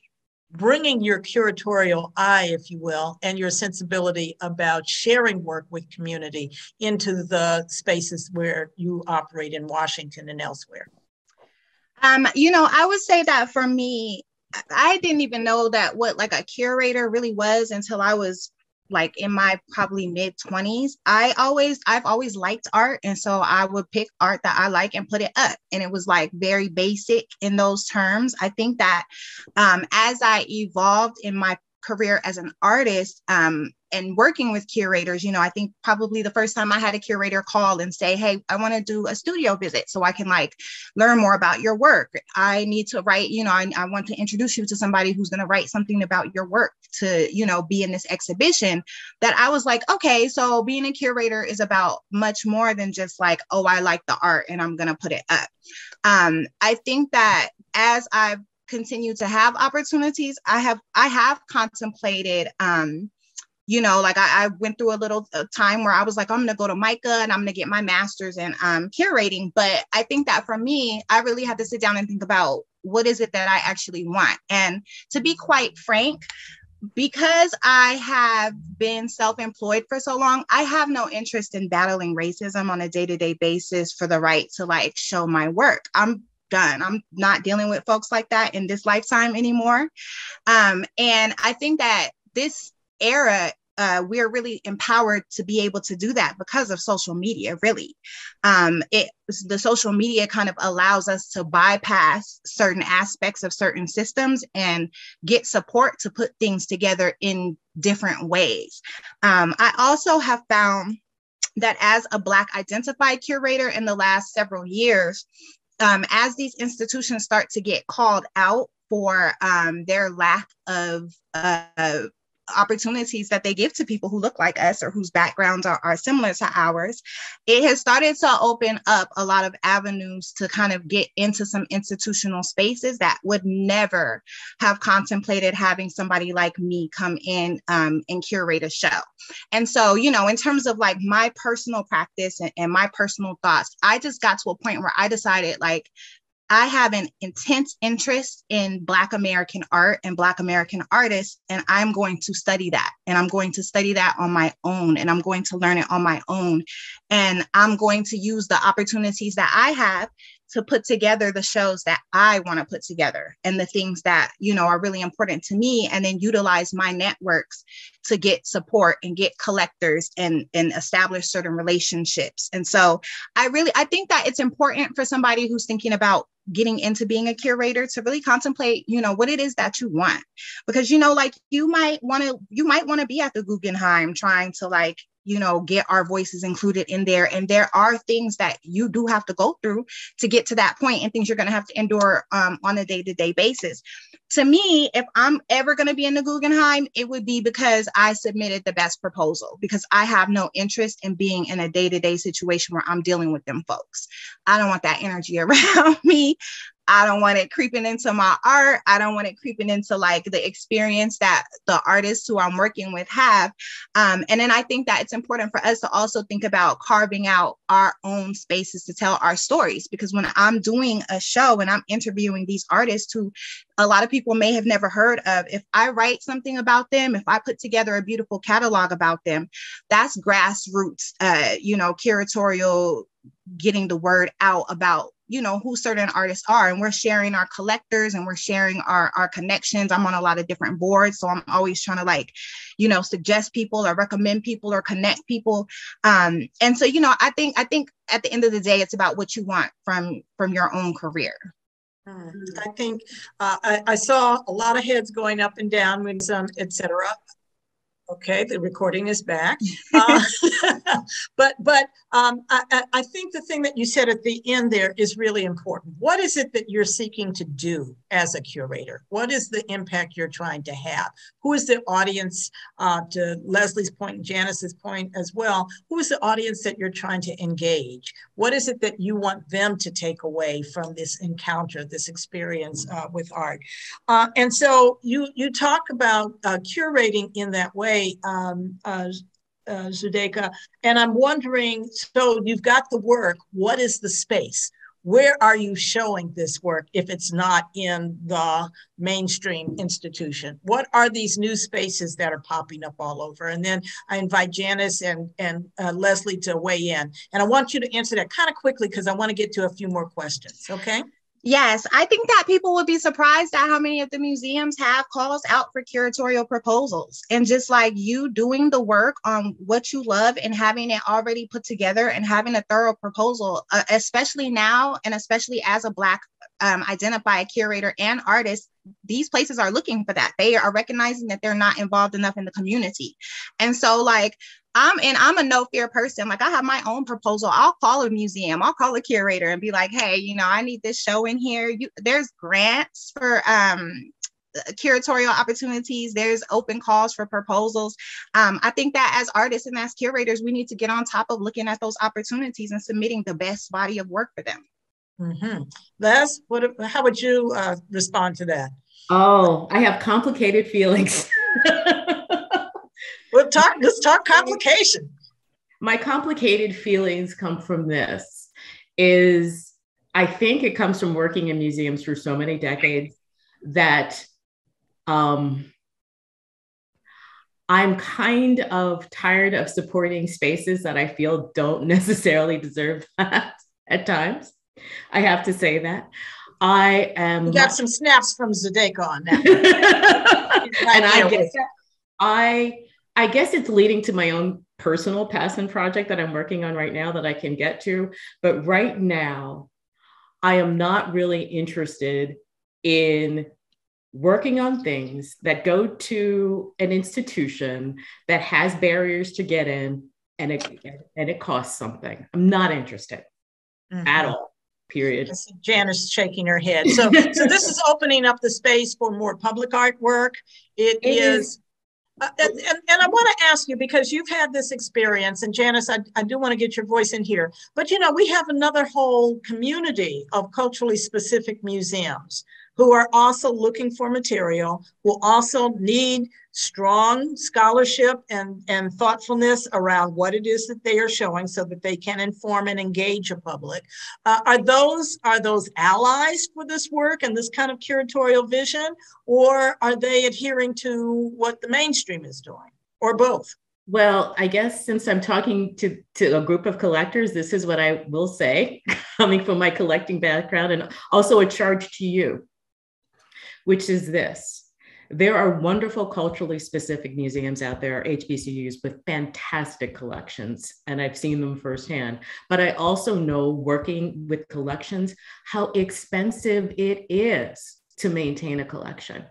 bringing your curatorial eye, if you will, and your sensibility about sharing work with community into the spaces where you operate in Washington and elsewhere? Um, you know, I would say that for me, I didn't even know that what like a curator really was until I was like in my probably mid 20s i always i've always liked art and so i would pick art that i like and put it up. And it was like very basic in those terms. I think that um, as i evolved in my career as an artist um, and working with curators, you know, I think probably the first time I had a curator call and say, Hey, I want to do a studio visit so I can like learn more about your work. I need to write, you know, I, I want to introduce you to somebody who's going to write something about your work to, you know, be in this exhibition. That I was like, okay, so being a curator is about much more than just like, oh, I like the art and I'm going to put it up. Um, I think that as I've continue to have opportunities, I have I have contemplated um, you know, like I, I went through a little uh, time where I was like, I'm gonna go to MICA and I'm gonna get my master's in um, curating. But I think that for me, I really had to sit down and think about what is it that I actually want. And to be quite frank, because I have been self employed for so long, I have no interest in battling racism on a day to day basis for the right to like show my work. I'm done. I'm not dealing with folks like that in this lifetime anymore. Um, and I think that this era uh, we're really empowered to be able to do that because of social media really. Um, it the social media kind of allows us to bypass certain aspects of certain systems and get support to put things together in different ways. Um, i also have found that as a black identified curator in the last several years um, as these institutions start to get called out for um, their lack of uh, opportunities that they give to people who look like us or whose backgrounds are, are similar to ours, it has started to open up a lot of avenues to kind of get into some institutional spaces that would never have contemplated having somebody like me come in um, and curate a show. And so, you know, in terms of like my personal practice and, and my personal thoughts, I just got to a point where I decided like, I have an intense interest in Black American art and Black American artists, and I'm going to study that. And I'm going to study that on my own, and I'm going to learn it on my own. And I'm going to use the opportunities that I have to put together the shows that I want to put together and the things that, you know, are really important to me, and then utilize my networks to get support and get collectors and, and establish certain relationships. And so I really, I think that it's important for somebody who's thinking about getting into being a curator to really contemplate you know what it is that you want. Because you know like you might want to you might want to be at the guggenheim trying to like you know get our voices included in there. And there are things that you do have to go through to get to that point and things you're going to have to endure um, on a day-to-day basis. To me if i'm ever going to be in the guggenheim it would be because i submitted the best proposal because i have no interest in being in a day-to-day situation where i'm dealing with them folks. I don't want that energy around me I don't want it creeping into my art. I don't want it creeping into like the experience that the artists who I'm working with have. Um, and then I think that it's important for us to also think about carving out our own spaces to tell our stories. Because when I'm doing a show and I'm interviewing these artists who a lot of people may have never heard of, if I write something about them, if I put together a beautiful catalog about them, that's grassroots, uh, you know, curatorial getting the word out about you know who certain artists are and we're sharing our collectors and we're sharing our our connections i'm on a lot of different boards so i'm always trying to like you know suggest people or recommend people or connect people um and so you know i think i think at the end of the day it's about what you want from from your own career hmm. I think uh, I, I, saw a lot of heads going up and down with some, etc. Okay, the recording is back. Uh, but but um, I, I, think the thing that you said at the end there is really important. What is it that you're seeking to do as a curator? What is the impact you're trying to have? Who is the audience, uh, to Leslie's point and Janice's point as well, who is the audience that you're trying to engage? What is it that you want them to take away from this encounter, this experience uh, with art? Uh, and so you, you talk about uh, curating in that way, um, uh, uh, Zsudayka. And I'm wondering, so you've got the work, what is the space? Where are you showing this work if it's not in the mainstream institution? What are these new spaces that are popping up all over? And then I invite Janice and, and uh, Leslie to weigh in. And I want you to answer that kind of quickly because I want to get to a few more questions, okay? Yes, I think that people would be surprised at how many of the museums have calls out for curatorial proposals. And just like you doing the work on what you love and having it already put together and having a thorough proposal, uh, especially now and especially as a Black um, identified curator and artist, these places are looking for that. They are recognizing that they're not involved enough in the community. And so, like, I'm and I'm a no fear person. Like I have my own proposal. I'll call a museum. I'll call a curator and be like, hey, you know, I need this show in here. You, there's grants for um curatorial opportunities there's open calls for proposals um, i think that as artists and as curators we need to get on top of looking at those opportunities and submitting the best body of work for them Mm-hmm. Les, what, how would you uh, respond to that? Oh, I have complicated feelings. well, talk, let's talk complication. My complicated feelings come from this is I think it comes from working in museums for so many decades that um, I'm kind of tired of supporting spaces that I feel don't necessarily deserve that at times. I have to say that. I am. You got some snaps from Zsudayka on that. and I guess, I, I guess it's leading to my own personal passion project that I'm working on right now that I can get to. But right now, I am not really interested in working on things that go to an institution that has barriers to get in and it and it costs something. I'm not interested mm-hmm. at all. Period. Janice shaking her head. So so this is opening up the space for more public artwork. It, it is, is uh, and, and, and, I want to ask you because you've had this experience, and Janice, I, I do want to get your voice in here. But you know, we have another whole community of culturally specific museums who are also looking for material, will also need strong scholarship and, and thoughtfulness around what it is that they are showing so that they can inform and engage a public. Uh, are those are those allies for this work and this kind of curatorial vision, or are they adhering to what the mainstream is doing, or both? Well, I guess since I'm talking to, to a group of collectors, this is what I will say, coming from my collecting background, and also a charge to you which is this. There are wonderful culturally specific museums out there, HBCUs, with fantastic collections, and I've seen them firsthand. But I also know working with collections how expensive it is to maintain a collection.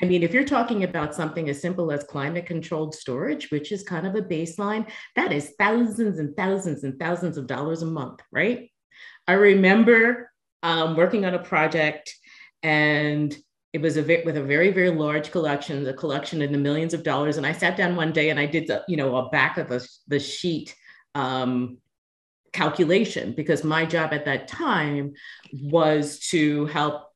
I mean, if you're talking about something as simple as climate controlled storage, which is kind of a baseline, that is thousands and thousands and thousands of dollars a month, right? I remember um, working on a project and it was a with a very very large collection a collection in the millions of dollars. And i sat down one day and i did the you know a back of the, the sheet um, calculation because my job at that time was to help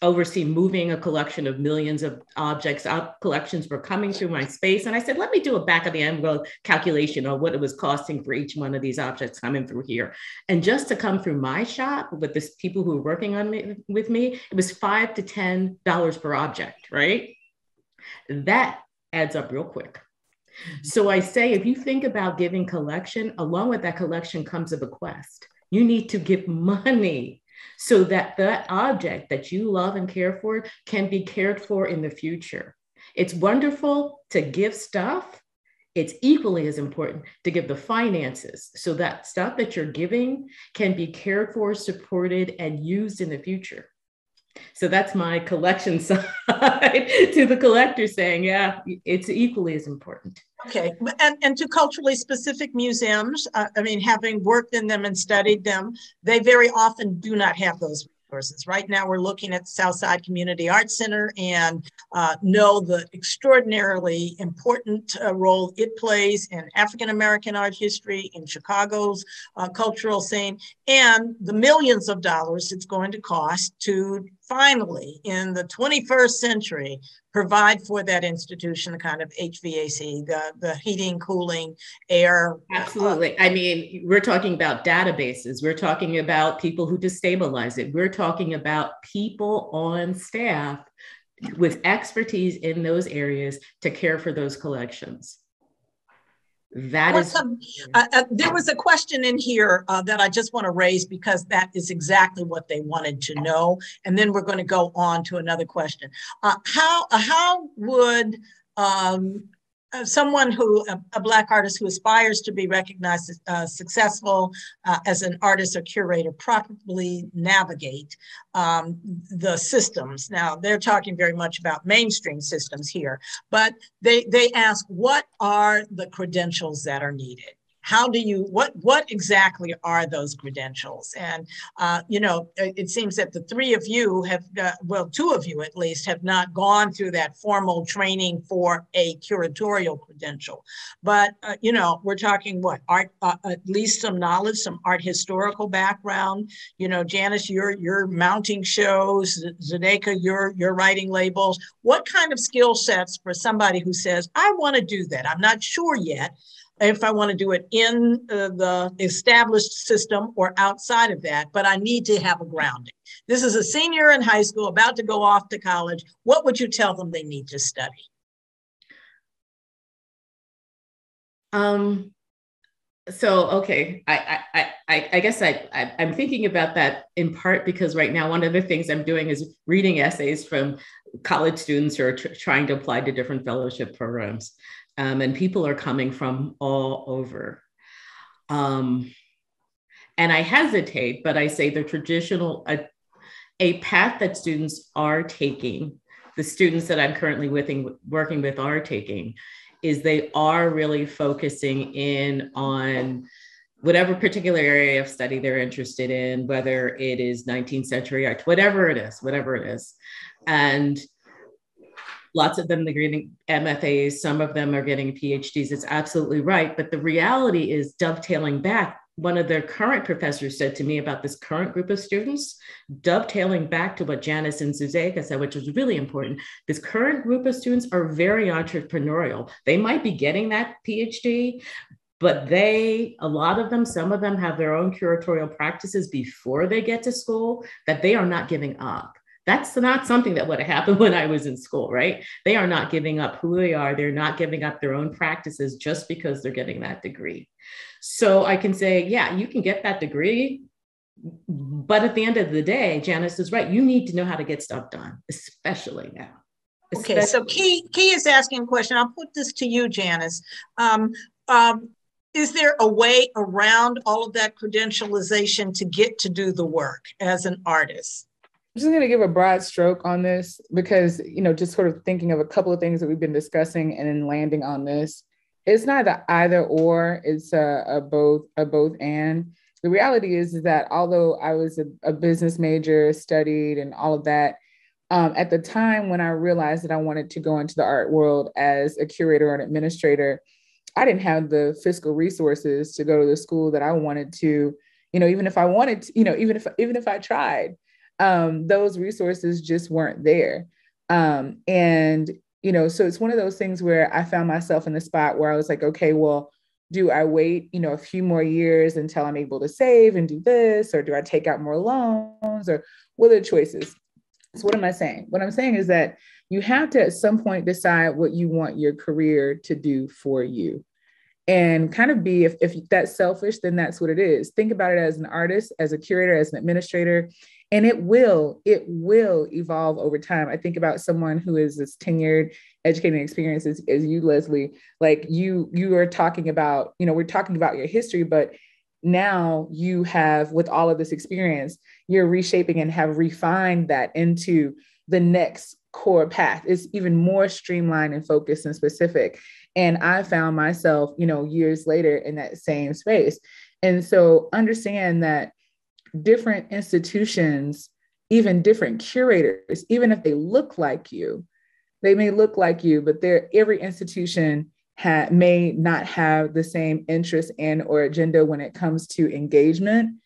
oversee moving a collection of millions of objects. Up collections were coming through my space and i said let me do a back of the envelope calculation of what it was costing for each one of these objects coming through here. And just to come through my shop with the people who were working on me with me it was five to ten dollars per object right? That adds up real quick. Mm-hmm. so i say if you think about giving collection along with that collection comes a bequest. You need to give money so that that object that you love and care for can be cared for in the future. It's wonderful to give stuff. It's equally as important to give the finances so that stuff that you're giving can be cared for, supported, and used in the future. So that's my collection side to the collector saying, yeah, it's equally as important. Okay, and, and to culturally specific museums, uh, I mean, having worked in them and studied them, they very often do not have those resources. Right now, we're looking at Southside Community Arts Center and uh, know the extraordinarily important uh, role it plays in African American art history, in Chicago's uh, cultural scene, and the millions of dollars it's going to cost to finally, in the 21st century, provide for that institution the kind of HVAC, the, the heating, cooling, air. Uh, Absolutely. I mean, we're talking about databases. We're talking about people who destabilize it. We're talking about people on staff with expertise in those areas to care for those collections. That is. Some, uh, uh, there was a question in here uh, that I just want to raise because that is exactly what they wanted to know. And then we're going to go on to another question. Uh, how, how would um, uh, someone who a, a, black artist who aspires to be recognized uh, successful uh, as an artist or curator properly navigate um, the systems. Now they're talking very much about mainstream systems here but they they ask what are the credentials that are needed how do you what what exactly are those credentials? And uh, you know it seems that the three of you have uh, well two of you at least have not gone through that formal training for a curatorial credential. But uh, you know we're talking what art uh, at least some knowledge some art historical background. You know janice you're you're mounting shows. Zsudayka you're you're writing labels. What kind of skill sets for somebody who says i want to do that. I'm not sure yet if I want to do it in uh, the established system or outside of that, but I need to have a grounding. This is a senior in high school about to go off to college. What would you tell them they need to study? Um, so okay, I I I, I guess I, I I'm thinking about that in part because right now one of the things I'm doing is reading essays from college students who are tr- trying to apply to different fellowship programs um, and people are coming from all over. Um, and I hesitate, but I say the traditional, a, a path that students are taking, the students that I'm currently with, working with are taking, is they are really focusing in on whatever particular area of study they're interested in, whether it is 19th century art, whatever it is, whatever it is. And lots of them are getting MFAs, some of them are getting PhDs. It's absolutely right. But the reality is dovetailing back. One of their current professors said to me about this current group of students, dovetailing back to what Janice and Zsudayka said, which was really important. This current group of students are very entrepreneurial. They might be getting that PhD, but they a lot of them some of them have their own curatorial practices before they get to school that they are not giving up that's not something that would have happened when I was in school, right? They are not giving up who they are. They're not giving up their own practices just because they're getting that degree. So I can say, yeah, you can get that degree. But at the end of the day, Janice is right. You need to know how to get stuff done, especially now. Especially- okay, so Key Key is asking a question. I'll put this to you, Janice. Um, um, is there a way around all of that credentialization to get to do the work as an artist? I'm just going to give a broad stroke on this because, you know, just sort of thinking of a couple of things that we've been discussing and then landing on this. It's not the either or, it's a, a both, a both and. The reality is, is that although I was a, a business major, studied and all of that, um, at the time when I realized that I wanted to go into the art world as a curator or an administrator, I didn't have the fiscal resources to go to the school that I wanted to, you know, even if I wanted to, you know, even if even if I tried um, those resources just weren't there. Um, and, you know, so it's one of those things where I found myself in the spot where I was like, okay, well, do I wait, you know, a few more years until I'm able to save and do this? Or do I take out more loans? Or what are the choices? So, what am I saying? What I'm saying is that you have to at some point decide what you want your career to do for you and kind of be if, if that's selfish then that's what it is. Think about it as an artist as a curator as an administrator and it will it will evolve over time. I think about someone who is as tenured educating experience as, as you leslie. Like you you are talking about you know we're talking about your history but now you have with all of this experience you're reshaping and have refined that into the next core path. It's even more streamlined and focused and specific and i found myself you know years later in that same space and so understand that different institutions, even different curators, even if they look like you, they may look like you, but they're, every institution ha- may not have the same interest and or agenda when it comes to engagement,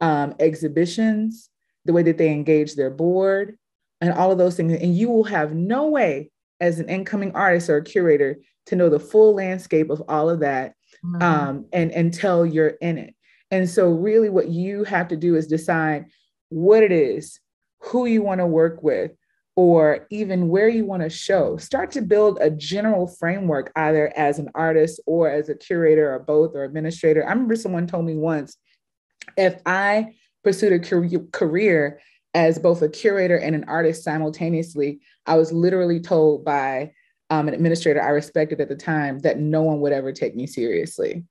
um, exhibitions, the way that they engage their board, and all of those things. And you will have no way as an incoming artist or a curator to know the full landscape of all of that mm-hmm. um, and until you're in it. And so, really, what you have to do is decide what it is, who you want to work with, or even where you want to show. Start to build a general framework, either as an artist or as a curator or both or administrator. I remember someone told me once if I pursued a career as both a curator and an artist simultaneously, I was literally told by um, an administrator I respected at the time that no one would ever take me seriously.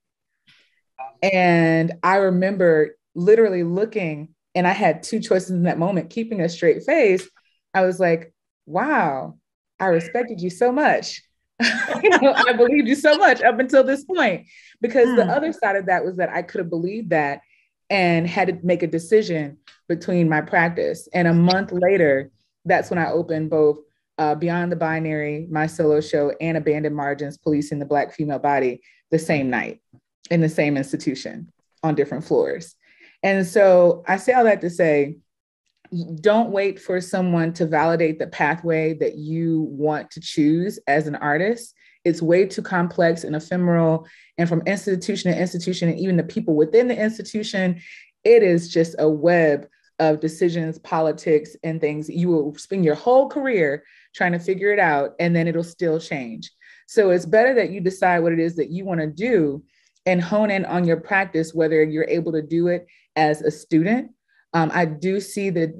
And I remember literally looking, and I had two choices in that moment, keeping a straight face. I was like, wow, I respected you so much. you know, I believed you so much up until this point. Because the hmm. other side of that was that I could have believed that and had to make a decision between my practice. And a month later, that's when I opened both uh, Beyond the Binary, my solo show, and Abandoned Margins, Policing the Black Female Body the same night in the same institution on different floors. And so I say all that to say, don't wait for someone to validate the pathway that you want to choose as an artist. It's way too complex and ephemeral. And from institution to institution, and even the people within the institution, it is just a web of decisions, politics, and things. You will spend your whole career trying to figure it out, and then it'll still change. So it's better that you decide what it is that you want to do and hone in on your practice, whether you're able to do it as a student. Um, I do see that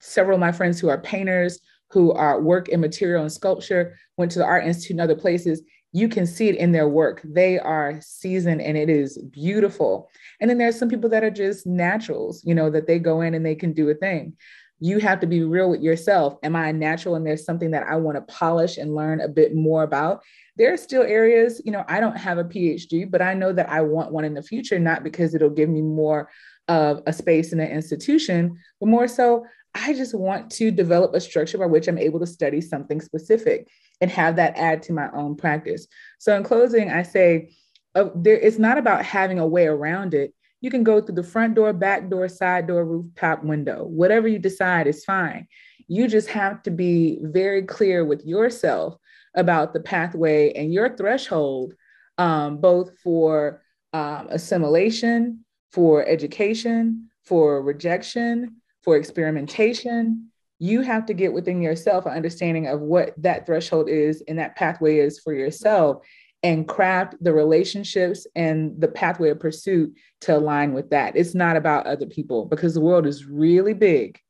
several of my friends who are painters, who are work in material and sculpture, went to the Art Institute and other places. You can see it in their work. They are seasoned and it is beautiful. And then there's some people that are just naturals, you know, that they go in and they can do a thing. You have to be real with yourself. Am I a natural and there's something that I want to polish and learn a bit more about? There are still areas, you know, I don't have a PhD, but I know that I want one in the future, not because it'll give me more of a space in an institution, but more so, I just want to develop a structure by which I'm able to study something specific and have that add to my own practice. So, in closing, I say uh, there, it's not about having a way around it. You can go through the front door, back door, side door, rooftop window. Whatever you decide is fine. You just have to be very clear with yourself about the pathway and your threshold, um, both for um, assimilation, for education, for rejection, for experimentation. You have to get within yourself an understanding of what that threshold is and that pathway is for yourself and craft the relationships and the pathway of pursuit to align with that. It's not about other people because the world is really big.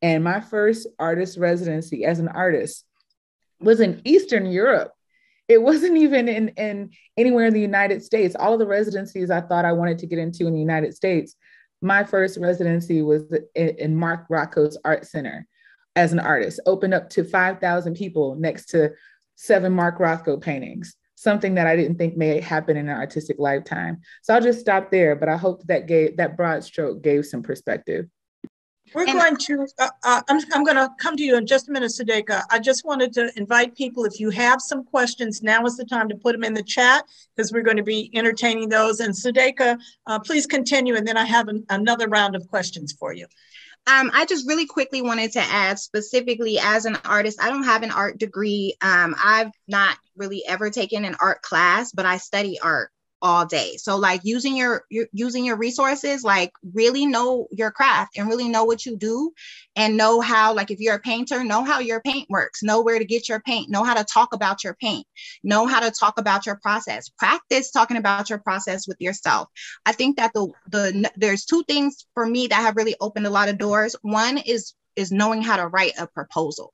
And my first artist residency as an artist was in Eastern Europe. It wasn't even in, in anywhere in the United States. All of the residencies I thought I wanted to get into in the United States, my first residency was in, Mark Rothko's Art Center as an artist, opened up to 5,000 people next to seven Mark Rothko paintings, something that I didn't think may happen in an artistic lifetime. So I'll just stop there, but I hope that gave that broad stroke gave some perspective. We're and going to, uh, uh, I'm, I'm going to come to you in just a minute, Zsudayka. I just wanted to invite people, if you have some questions, now is the time to put them in the chat because we're going to be entertaining those. And Zsudayka, uh, please continue. And then I have an, another round of questions for you. Um, I just really quickly wanted to add specifically as an artist, I don't have an art degree. Um, I've not really ever taken an art class, but I study art all day. So like using your, your using your resources, like really know your craft and really know what you do and know how like if you're a painter, know how your paint works, know where to get your paint, know how to talk about your paint, know how to talk about your process. Practice talking about your process with yourself. I think that the the there's two things for me that have really opened a lot of doors. One is is knowing how to write a proposal.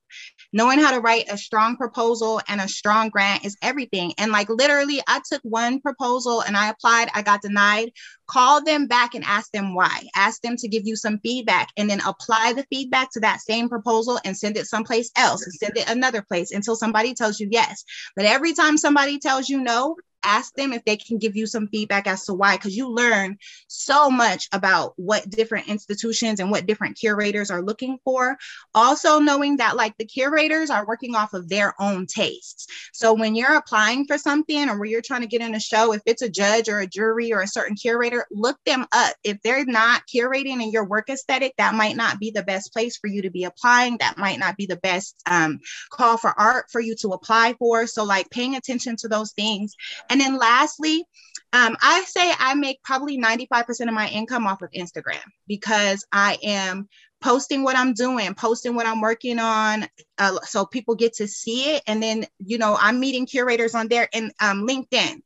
Knowing how to write a strong proposal and a strong grant is everything. And like literally, I took one proposal and I applied, I got denied. Call them back and ask them why. Ask them to give you some feedback and then apply the feedback to that same proposal and send it someplace else and send it another place until somebody tells you yes. But every time somebody tells you no, ask them if they can give you some feedback as to why, because you learn so much about what different institutions and what different curators are looking for. Also, knowing that like the curators are working off of their own tastes. So when you're applying for something or where you're trying to get in a show, if it's a judge or a jury or a certain curator, look them up. If they're not curating in your work aesthetic, that might not be the best place for you to be applying. That might not be the best um, call for art for you to apply for. So, like paying attention to those things and then lastly, um, I say I make probably 95% of my income off of Instagram because I am posting what I'm doing, posting what I'm working on, uh, so people get to see it. And then, you know, I'm meeting curators on there and um, LinkedIn.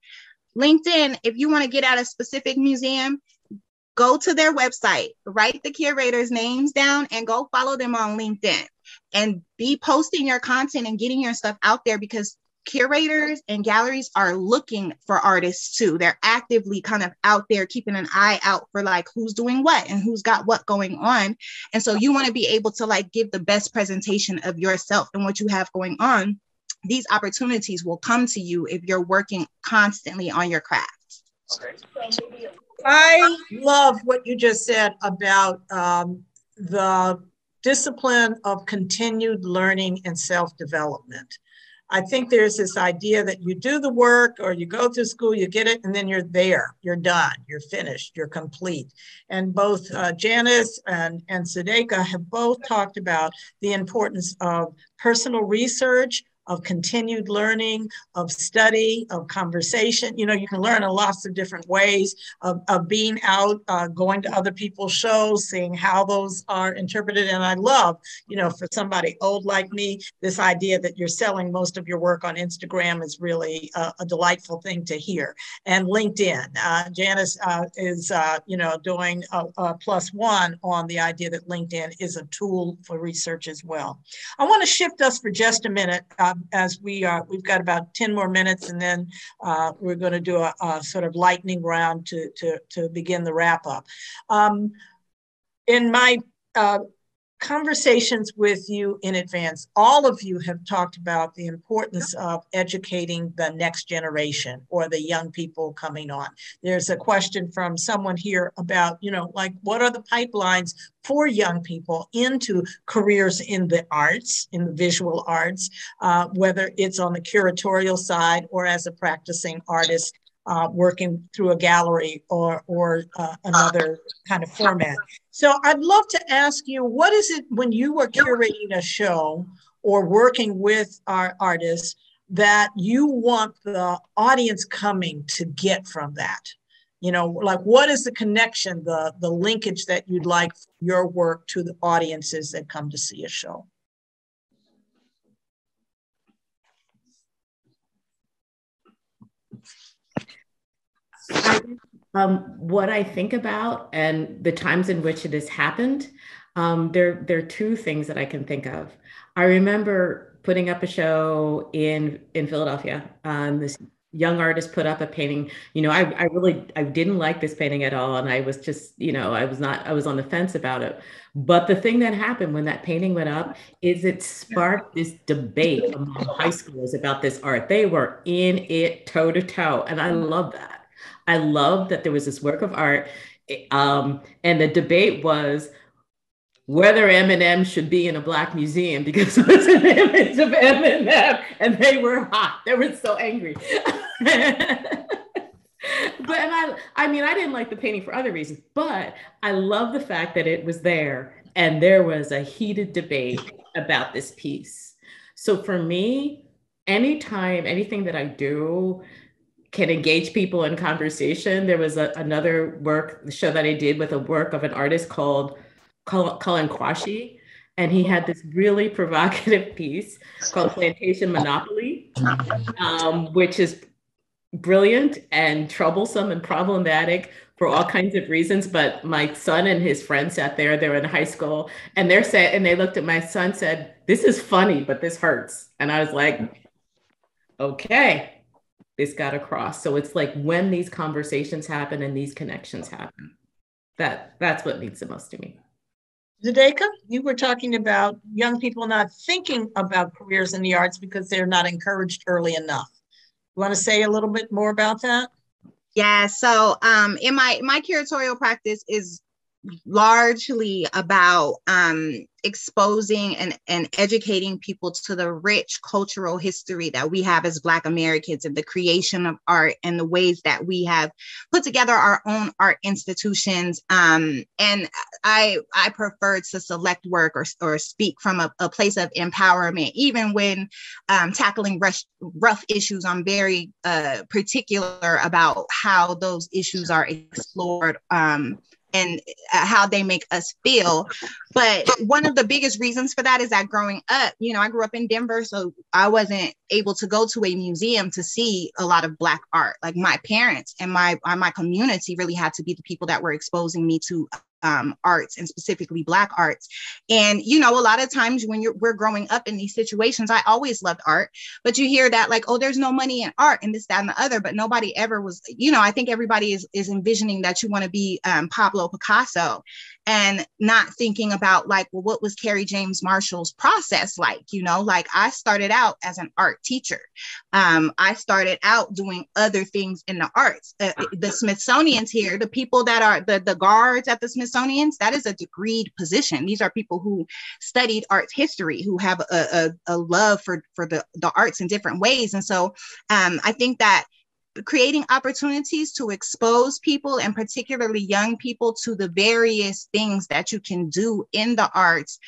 LinkedIn, if you want to get at a specific museum, go to their website, write the curators' names down, and go follow them on LinkedIn and be posting your content and getting your stuff out there because curators and galleries are looking for artists too. They're actively kind of out there keeping an eye out for like who's doing what and who's got what going on. And so you want to be able to like give the best presentation of yourself and what you have going on these opportunities will come to you if you're working constantly on your craft. I love what you just said about um, the discipline of continued learning and self development. I think there's this idea that you do the work or you go through school, you get it, and then you're there, you're done, you're finished, you're complete. And both uh, Janice and, and Zsudayka have both talked about the importance of personal research, of continued learning, of study, of conversation. You know, you can learn in lots of different ways of, of being out, uh, going to other people's shows, seeing how those are interpreted. And I love, you know, for somebody old like me, this idea that you're selling most of your work on Instagram is really a, a delightful thing to hear. And LinkedIn, uh, Janice uh, is, uh, you know, doing a, a plus one on the idea that LinkedIn is a tool for research as well. I want to shift us for just a minute uh, as we are, we've got about 10 more minutes and then uh, we're going to do a, a, sort of lightning round to, to, to begin the wrap up. Um, in my uh, conversations with you in advance, all of you have talked about the importance of educating the next generation or the young people coming on. There's a question from someone here about, you know, like what are the pipelines for young people into careers in the arts, in the visual arts, uh, whether it's on the curatorial side or as a practicing artist uh, working through a gallery or, or uh, another kind of format. So I'd love to ask you, what is it when you were curating a show or working with our artists that you want the audience coming to get from that? You know, like what is the connection, the, the linkage that you'd like your work to the audiences that come to see a show? Um, what I think about and the times in which it has happened, um, there, there are two things that I can think of. I remember putting up a show in in Philadelphia. Um, this young artist put up a painting. You know, I, I really I didn't like this painting at all, and I was just you know I was not I was on the fence about it. But the thing that happened when that painting went up is it sparked this debate among high schoolers about this art. They were in it toe to toe, and I love that. I love that there was this work of art, um, and the debate was whether Eminem should be in a black museum because it was an image of Eminem, and they were hot. They were so angry. but and I, I mean, I didn't like the painting for other reasons, but I love the fact that it was there and there was a heated debate about this piece. So for me, anytime anything that I do can engage people in conversation. There was a, another work show that I did with a work of an artist called Colin Quashie, and he had this really provocative piece called Plantation Monopoly, um, which is brilliant and troublesome and problematic for all kinds of reasons. But my son and his friend sat there, they were in high school, and they're and they looked at my son, said, This is funny, but this hurts. And I was like, okay this got across. So it's like when these conversations happen and these connections happen, that that's what means the most to me. Zsudayka, you were talking about young people not thinking about careers in the arts because they're not encouraged early enough. You want to say a little bit more about that? Yeah. So, um, in my my curatorial practice is largely about um, exposing and, and educating people to the rich cultural history that we have as Black Americans and the creation of art and the ways that we have put together our own art institutions. Um, and I, I prefer to select work or, or speak from a, a place of empowerment, even when um, tackling rough, rough issues. I'm very uh, particular about how those issues are explored. Um, and uh, how they make us feel. But one of the biggest reasons for that is that growing up, you know, I grew up in Denver, so I wasn't able to go to a museum to see a lot of Black art. Like my parents and my uh, my community really had to be the people that were exposing me to um, arts and specifically Black arts. And, you know, a lot of times when you're, we're growing up in these situations, I always loved art, but you hear that like, oh, there's no money in art and this, that, and the other, but nobody ever was, you know, I think everybody is, is envisioning that you want to be um, Pablo Picasso and not thinking about like, well, what was Kerry James Marshall's process like? You know, like I started out as an art teacher. Um, I started out doing other things in the arts. Uh, the Smithsonian's here, the people that are the, the guards at the Smithsonian's, that is a degreed position. These are people who studied arts history, who have a, a, a love for, for the, the arts in different ways. And so um, I think that creating opportunities to expose people and particularly young people to the various things that you can do in the arts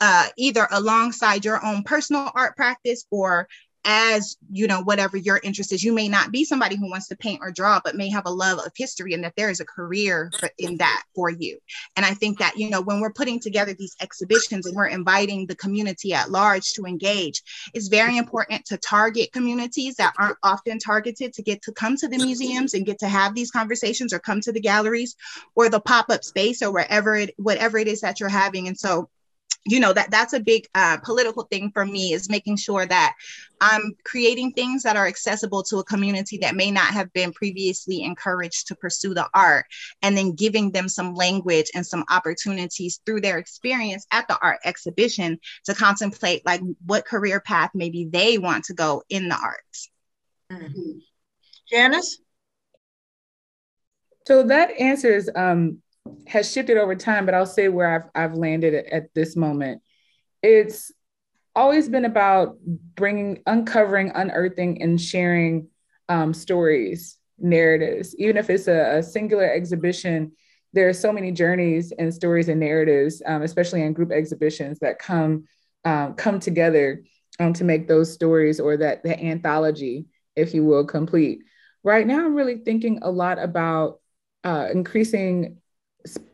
uh, either alongside your own personal art practice or as you know whatever your interest is. You may not be somebody who wants to paint or draw but may have a love of history and that there is a career for, in that for you. And i think that you know when we're putting together these exhibitions and we're inviting the community at large to engage it's very important to target communities that aren't often targeted to get to come to the museums and get to have these conversations or come to the galleries or the pop-up space or wherever it whatever it is that you're having. And so you know that that's a big uh, political thing for me is making sure that i'm creating things that are accessible to a community that may not have been previously encouraged to pursue the art and then giving them some language and some opportunities through their experience at the art exhibition to contemplate like what career path maybe they want to go in the arts mm-hmm. janice so that answers um, has shifted over time, but I'll say where I've, I've landed at, this moment. It's always been about bringing, uncovering, unearthing, and sharing um, stories, narratives. Even if it's a, a, singular exhibition, there are so many journeys and stories and narratives, um, especially in group exhibitions, that come um, come together um, to make those stories or that the anthology, if you will, complete. Right now, I'm really thinking a lot about uh, increasing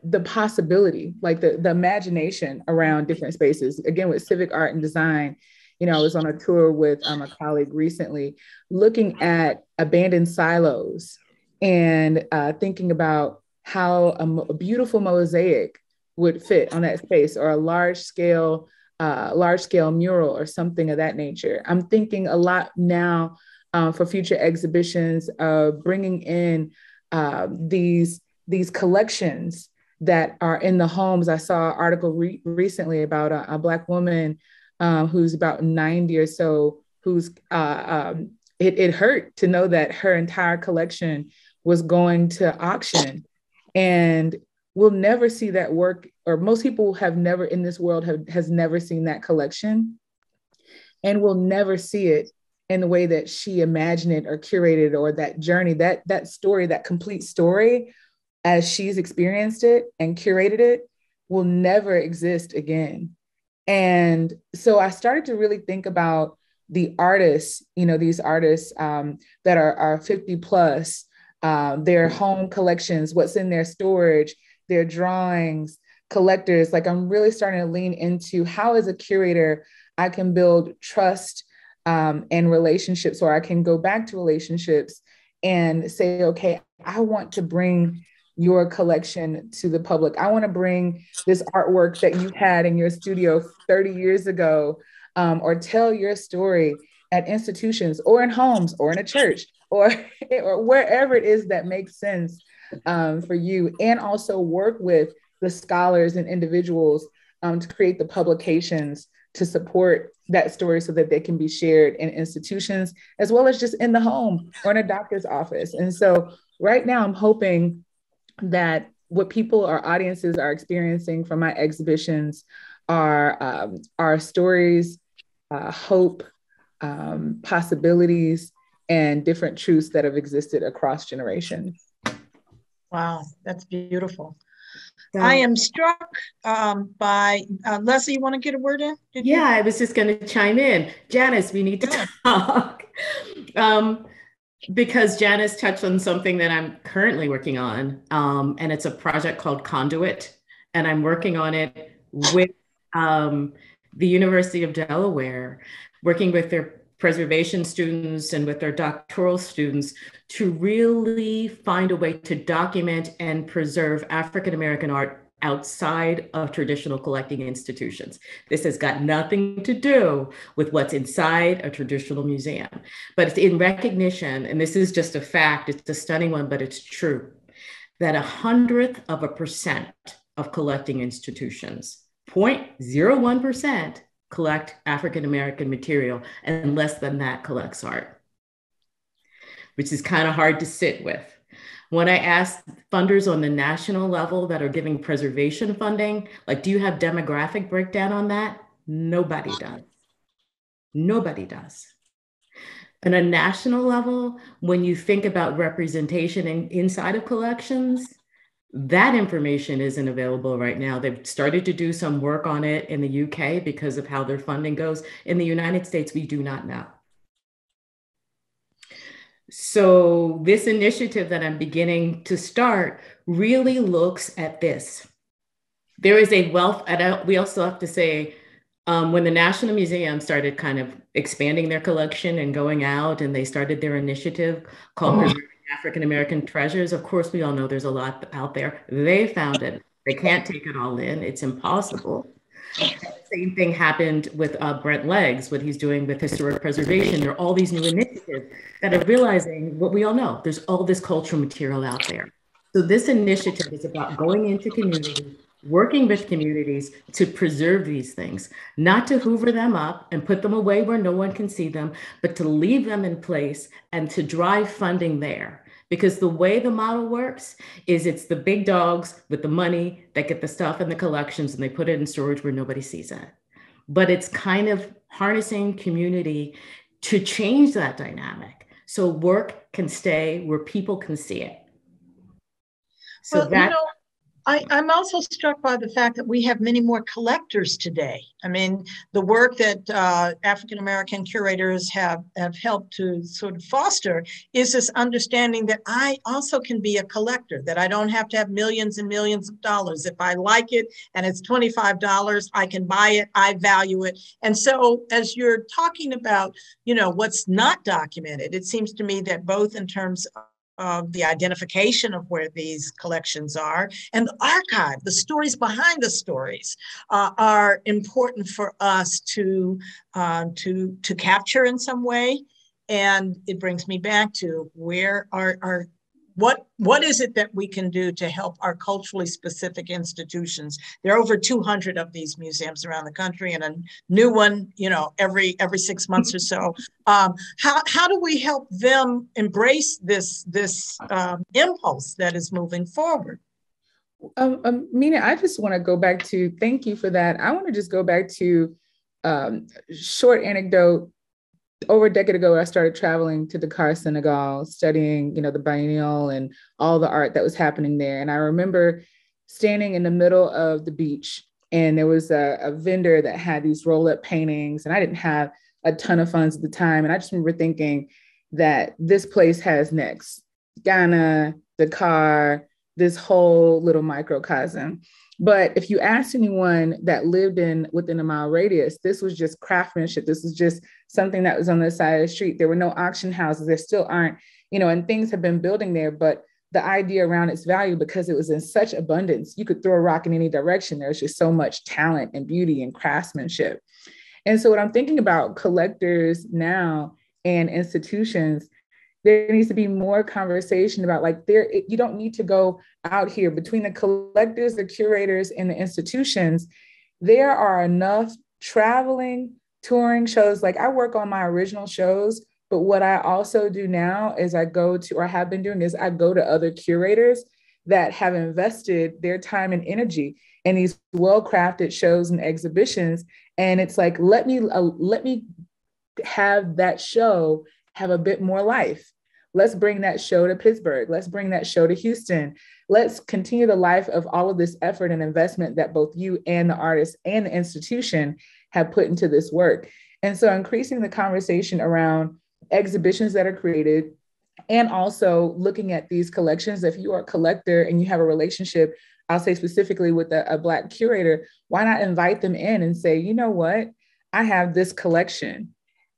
the possibility, like the, the imagination around different spaces. Again, with civic art and design, you know, I was on a tour with um, a colleague recently looking at abandoned silos and uh, thinking about how a, a, beautiful mosaic would fit on that space or a large scale, uh, large scale mural or something of that nature. I'm thinking a lot now uh, for future exhibitions of bringing in uh, these these collections that are in the homes. I saw an article re- recently about a, a Black woman um, who's about 90 or so, who's uh, um, it, it hurt to know that her entire collection was going to auction. And we'll never see that work, or most people have never in this world have has never seen that collection. And will never see it in the way that she imagined it or curated or that journey, that that story, that complete story as she's experienced it and curated it will never exist again. And so I started to really think about the artists, you know, these artists um, that are, are 50 plus, um, their home collections, what's in their storage, their drawings, collectors. Like I'm really starting to lean into how, as a curator, I can build trust um, and relationships, or I can go back to relationships and say, okay, I want to bring your collection to the public. I want to bring this artwork that you had in your studio 30 years ago, um, or tell your story at institutions or in homes or in a church or, or wherever it is that makes sense um, for you, and also work with the scholars and individuals um, to create the publications to support that story so that they can be shared in institutions as well as just in the home or in a doctor's office. And so right now I'm hoping that what people or audiences are experiencing from my exhibitions are um, are stories, uh, hope, um, possibilities, and different truths that have existed across generations. Wow, that's beautiful. I am struck um, by uh, Leslie. You want to get a word in? Did yeah, you? I was just going to chime in. Janice, we need to talk. um, because Janice touched on something that I'm currently working on, um, and it's a project called Conduit, and I'm working on it with um, the University of Delaware, working with their preservation students and with their doctoral students to really find a way to document and preserve African American art outside of traditional collecting institutions. This has got nothing to do with what's inside a traditional museum, but it's in recognition, and this is just a fact, it's a stunning one, but it's true, that a hundredth of a percent of collecting institutions, 0.01%, collect African American material, and less than that collects art, which is kind of hard to sit with. When I ask funders on the national level that are giving preservation funding, like, do you have demographic breakdown on that? Nobody does. Nobody does. On a national level, when you think about representation in, inside of collections, that information isn't available right now. They've started to do some work on it in the UK because of how their funding goes. In the United States, we do not know. So, this initiative that I'm beginning to start really looks at this. There is a wealth, and we also have to say, um, when the National Museum started kind of expanding their collection and going out, and they started their initiative called oh. African American Treasures, of course, we all know there's a lot out there. They found it. They can't take it all in, it's impossible. Same thing happened with uh, Brent Leggs, what he's doing with historic preservation. There are all these new initiatives that are realizing what we all know there's all this cultural material out there. So, this initiative is about going into communities, working with communities to preserve these things, not to hoover them up and put them away where no one can see them, but to leave them in place and to drive funding there because the way the model works is it's the big dogs with the money that get the stuff in the collections and they put it in storage where nobody sees it. But it's kind of harnessing community to change that dynamic so work can stay where people can see it. So well, that you know, I, am also struck by the fact that we have many more collectors today. I mean, the work that uh, African American curators have, have helped to sort of foster is this understanding that I also can be a collector, that I don't have to have millions and millions of dollars. If I like it and it's $25, I can buy it, I value it. And so, as you're talking about, you know, what's not documented, it seems to me that both in terms of the identification of where these collections are and the archive the stories behind the stories uh, are important for us to uh, to to capture in some way. And it brings me back to where are our what what is it that we can do to help our culturally specific institutions? There are over 200 of these museums around the country and a new one you know every every six months or so. Um, how, how do we help them embrace this this um, impulse that is moving forward? Um, um, Mina, I just want to go back to thank you for that. I want to just go back to um, short anecdote over a decade ago, I started traveling to Dakar, Senegal, studying, you know, the biennial and all the art that was happening there. And I remember standing in the middle of the beach, and there was a, a vendor that had these roll-up paintings, and I didn't have a ton of funds at the time. And I just remember thinking that this place has next Ghana, Dakar, this whole little microcosm. But if you ask anyone that lived in within a mile radius, this was just craftsmanship. This was just something that was on the side of the street. There were no auction houses. There still aren't, you know, and things have been building there. But the idea around its value, because it was in such abundance, you could throw a rock in any direction. There's just so much talent and beauty and craftsmanship. And so, what I'm thinking about collectors now and institutions there needs to be more conversation about like there you don't need to go out here between the collectors the curators and the institutions there are enough traveling touring shows like i work on my original shows but what i also do now is i go to or have been doing is i go to other curators that have invested their time and energy in these well-crafted shows and exhibitions and it's like let me uh, let me have that show have a bit more life. Let's bring that show to Pittsburgh. Let's bring that show to Houston. Let's continue the life of all of this effort and investment that both you and the artist and the institution have put into this work. And so increasing the conversation around exhibitions that are created and also looking at these collections. If you are a collector and you have a relationship, I'll say specifically with a, a Black curator, why not invite them in and say, you know what? I have this collection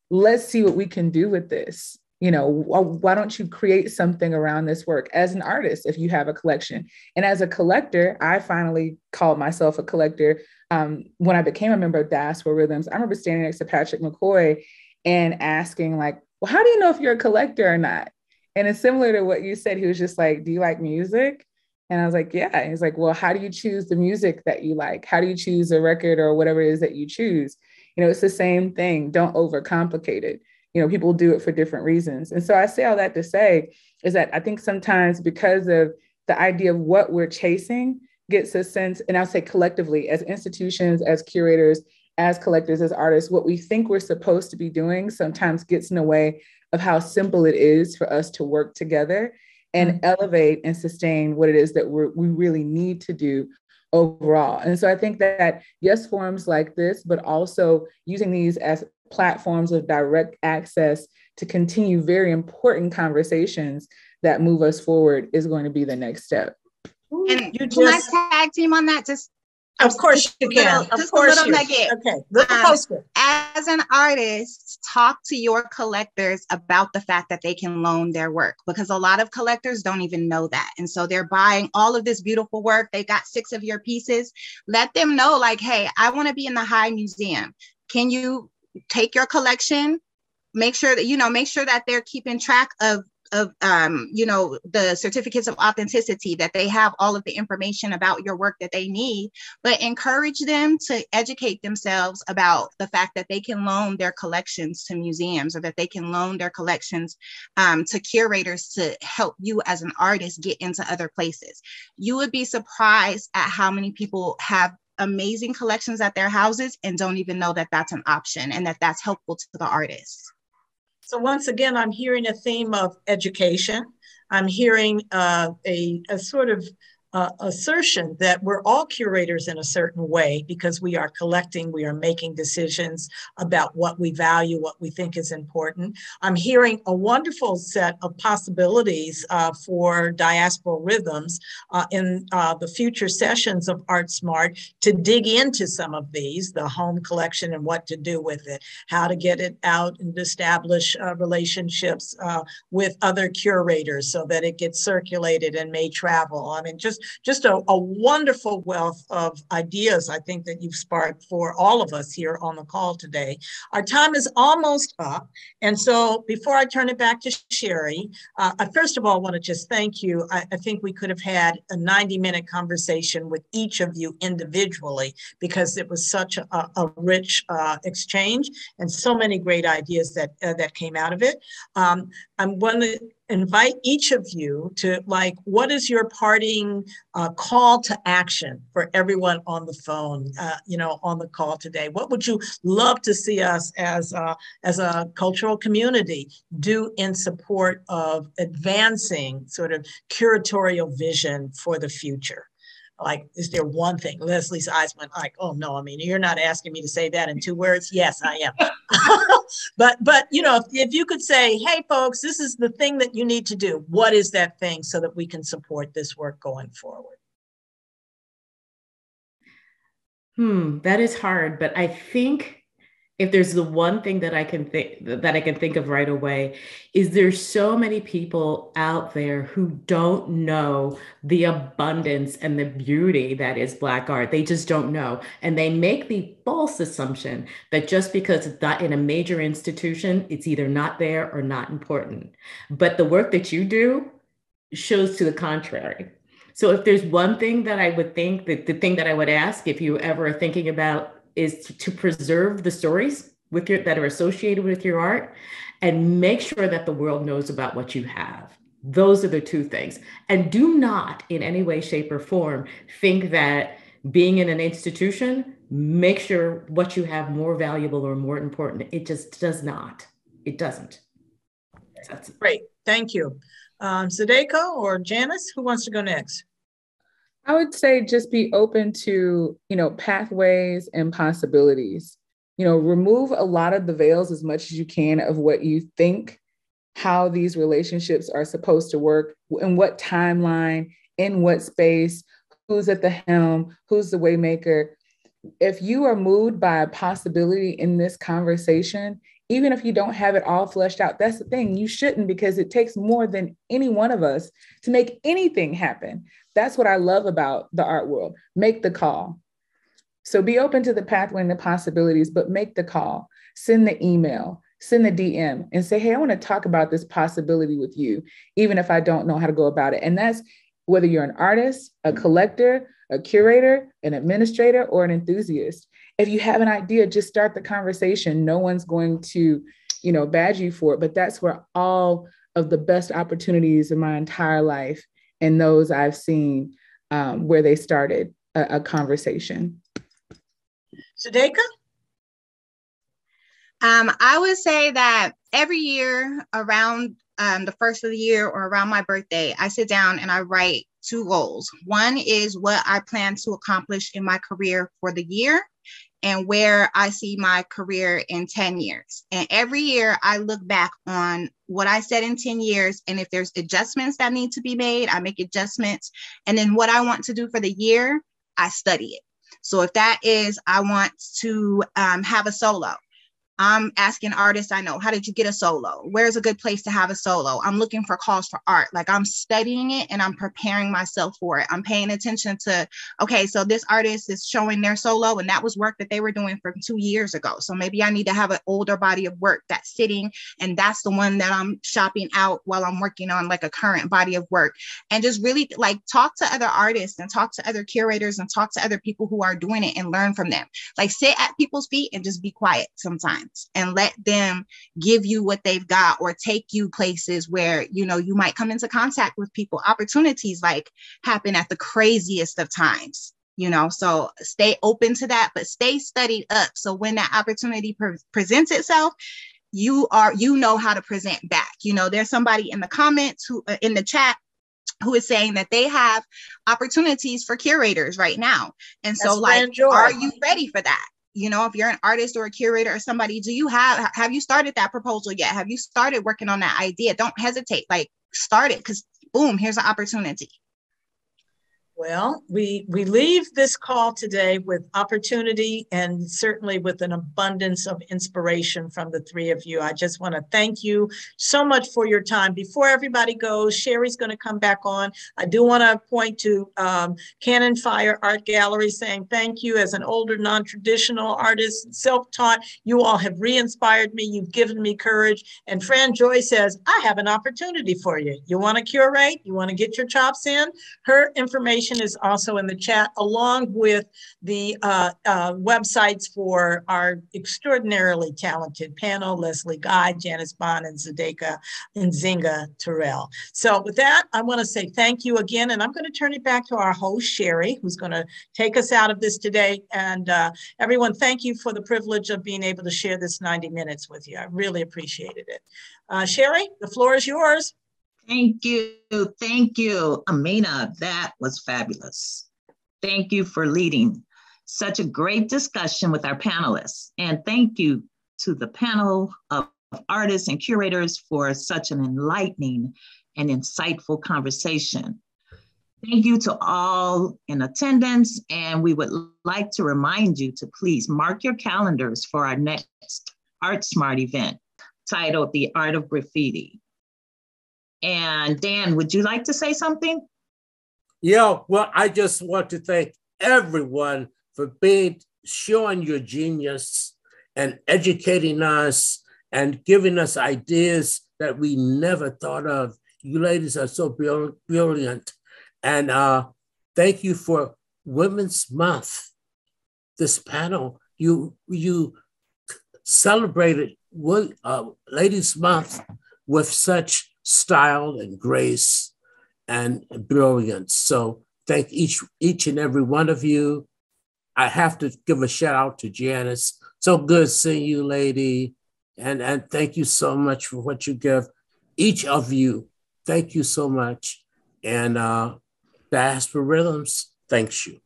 let's see what we can do with this you know why don't you create something around this work as an artist if you have a collection and as a collector i finally called myself a collector um, when i became a member of Diasporal Rhythms i remember standing next to patrick mccoy and asking like well how do you know if you're a collector or not? And it's similar to what you said. He was just like do you like music? And i was like yeah. He's like well how do you choose the music that you like? How do you choose a record or whatever it is that you choose? You know it's the same thing. Don't overcomplicate it. You know people do it for different reasons. And so i say all that to say is that i think sometimes because of the idea of what we're chasing gets a sense and i'll say collectively as institutions as curators as collectors as artists what we think we're supposed to be doing sometimes gets in the way of how simple it is for us to work together and mm-hmm. elevate and sustain what it is that we we really need to do overall. And so I think that, yes, forums like this, but also using these as platforms of direct access to continue very important conversations that move us forward is going to be the next step. And you can just, I tag team on that? Just of course you can. Little, of course you. Nugget. Okay. Little um, As an artist, talk to your collectors about the fact that they can loan their work because a lot of collectors don't even know that. And so they're buying all of this beautiful work. They got six of your pieces. Let them know, like, hey, I want to be in the High Museum. Can you take your collection? Make sure that, you know, make sure that they're keeping track of of um, you know the certificates of authenticity that they have all of the information about your work that they need but encourage them to educate themselves about the fact that they can loan their collections to museums or that they can loan their collections um, to curators to help you as an artist get into other places. You would be surprised at how many people have amazing collections at their houses and don't even know that that's an option and that that's helpful to the artists so once again, I'm hearing a theme of education. I'm hearing uh, a, a sort of uh, assertion that we're all curators in a certain way because we are collecting, we are making decisions about what we value, what we think is important. I'm hearing a wonderful set of possibilities uh, for Diasporal Rhythms uh, in uh, the future sessions of Art Smart to dig into some of these, the home collection and what to do with it, how to get it out and establish uh, relationships uh, with other curators so that it gets circulated and may travel. I mean, just just a, a wonderful wealth of ideas, I think, that you've sparked for all of us here on the call today. Our time is almost up. And so before I turn it back to Sherry, uh, I first of all want to just thank you. I, I think we could have had a 90 minute conversation with each of you individually because it was such a, a rich uh, exchange and so many great ideas that, uh, that came out of it. Um, I'm one invite each of you to like, what is your parting uh, call to action for everyone on the phone, uh, you know, on the call today? What would you love to see us as a, as a cultural community do in support of advancing sort of curatorial vision for the future? Like, is there one thing? Leslie's eyes went like, oh no, I mean, you're not asking me to say that in two words. Yes, I am. but but you know, if, if you could say, hey folks, this is the thing that you need to do. What is that thing so that we can support this work going forward? Hmm, that is hard, but I think if there's the one thing that I can think that I can think of right away is there's so many people out there who don't know the abundance and the beauty that is black art. They just don't know and they make the false assumption that just because it's not in a major institution it's either not there or not important. But the work that you do shows to the contrary. So if there's one thing that I would think that the thing that I would ask if you ever are thinking about is to, preserve the stories with your that are associated with your art and make sure that the world knows about what you have. Those are the two things. And do not in any way shape or form think that being in an institution makes sure what you have more valuable or more important. It just does not. It doesn't. That's great. Thank you. Um, or Janice who wants to go next I would say just be open to, you know, pathways and possibilities. You know, remove a lot of the veils as much as you can of what you think how these relationships are supposed to work, in what timeline, in what space, who's at the helm, who's the waymaker. If you are moved by a possibility in this conversation, even if you don't have it all fleshed out. That's the thing. You shouldn't because it takes more than any one of us to make anything happen. That's what I love about the art world. Make the call. So be open to the pathway and the possibilities, but make the call, send the email, send the DM and say, Hey, I want to talk about this possibility with you, even if I don't know how to go about it. And that's whether you're an artist, a collector, a curator, an administrator, or an enthusiast if you have an idea, just start the conversation. No one's going to, you know, badge you for it. But that's where all of the best opportunities in my entire life and those I've seen um, where they started a, a conversation. Zsudayka? Um, I would say that every year around um, the first of the year or around my birthday, I sit down and I write two goals. One is what I plan to accomplish in my career for the year and where I see my career in 10 years. And every year I look back on what I said in 10 years. And if there's adjustments that need to be made, I make adjustments. And then what I want to do for the year, I study it. So if that is, I want to um, have a solo. I'm asking artists I know, how did you get a solo? Where's a good place to have a solo? I'm looking for calls for art. Like I'm studying it and I'm preparing myself for it. I'm paying attention to, okay, so this artist is showing their solo and that was work that they were doing from two years ago. So maybe I need to have an older body of work that's sitting and that's the one that I'm shopping out while I'm working on like a current body of work. And just really like talk to other artists and talk to other curators and talk to other people who are doing it and learn from them. Like sit at people's feet and just be quiet sometimes and let them give you what they've got or take you places where you know you might come into contact with people. Opportunities like happen at the craziest of times you know so stay open to that but stay studied up. So when that opportunity pre- presents itself you are you know how to present back. You know there's somebody in the comments who uh, in the chat who is saying that they have opportunities for curators right now. And so like are you ready for that you know if you're an artist or a curator or somebody do you have have you started that proposal yet? Have you started working on that idea? Don't hesitate like start it because boom here's an opportunity well, we we leave this call today with opportunity and certainly with an abundance of inspiration from the three of you. I just want to thank you so much for your time. Before everybody goes, Sherry's going to come back on. I do want to point to um, Cannon Fire Art Gallery saying thank you as an older non-traditional artist, self-taught. You all have re-inspired me. You've given me courage. And Fran Joy says, I have an opportunity for you. You want to curate? You want to get your chops in? Her information information is also in the chat, along with the uh, uh, websites for our extraordinarily talented panel, Leslie Guy, Janice Bond, and Zsudayka and Nzinga Terrell. So with that, I want to say thank you again, and I'm going to turn it back to our host, Sherry, who's going to take us out of this today. And uh, everyone, thank you for the privilege of being able to share this 90 minutes with you. I really appreciated it. Uh, Sherry, the floor is yours. Thank you. Thank you, Amina. That was fabulous. Thank you for leading such a great discussion with our panelists. And thank you to the panel of artists and curators for such an enlightening and insightful conversation. Thank you to all in attendance. And we would like to remind you to please mark your calendars for our next Art Smart event titled The Art of Graffiti. And Dan, would you like to say something? Yeah, well, I just want to thank everyone for being showing your genius and educating us and giving us ideas that we never thought of. You ladies are so brilliant. And uh, thank you for Women's Month. This panel, you you celebrated uh, Ladies Month with such style and grace and brilliance. So thank each each and every one of you. I have to give a shout out to Janice. So good seeing you, lady. And, and thank you so much for what you give. Each of you, thank you so much. And uh, Diasporal Rhythms, thanks you.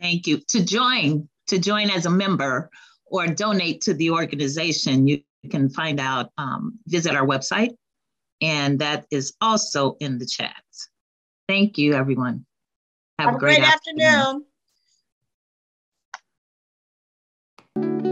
Thank you. To join, to join as a member or donate to the organization, you can find out, um, visit our website, and that is also in the chat. Thank you, everyone. Have, Have a great, great afternoon. afternoon.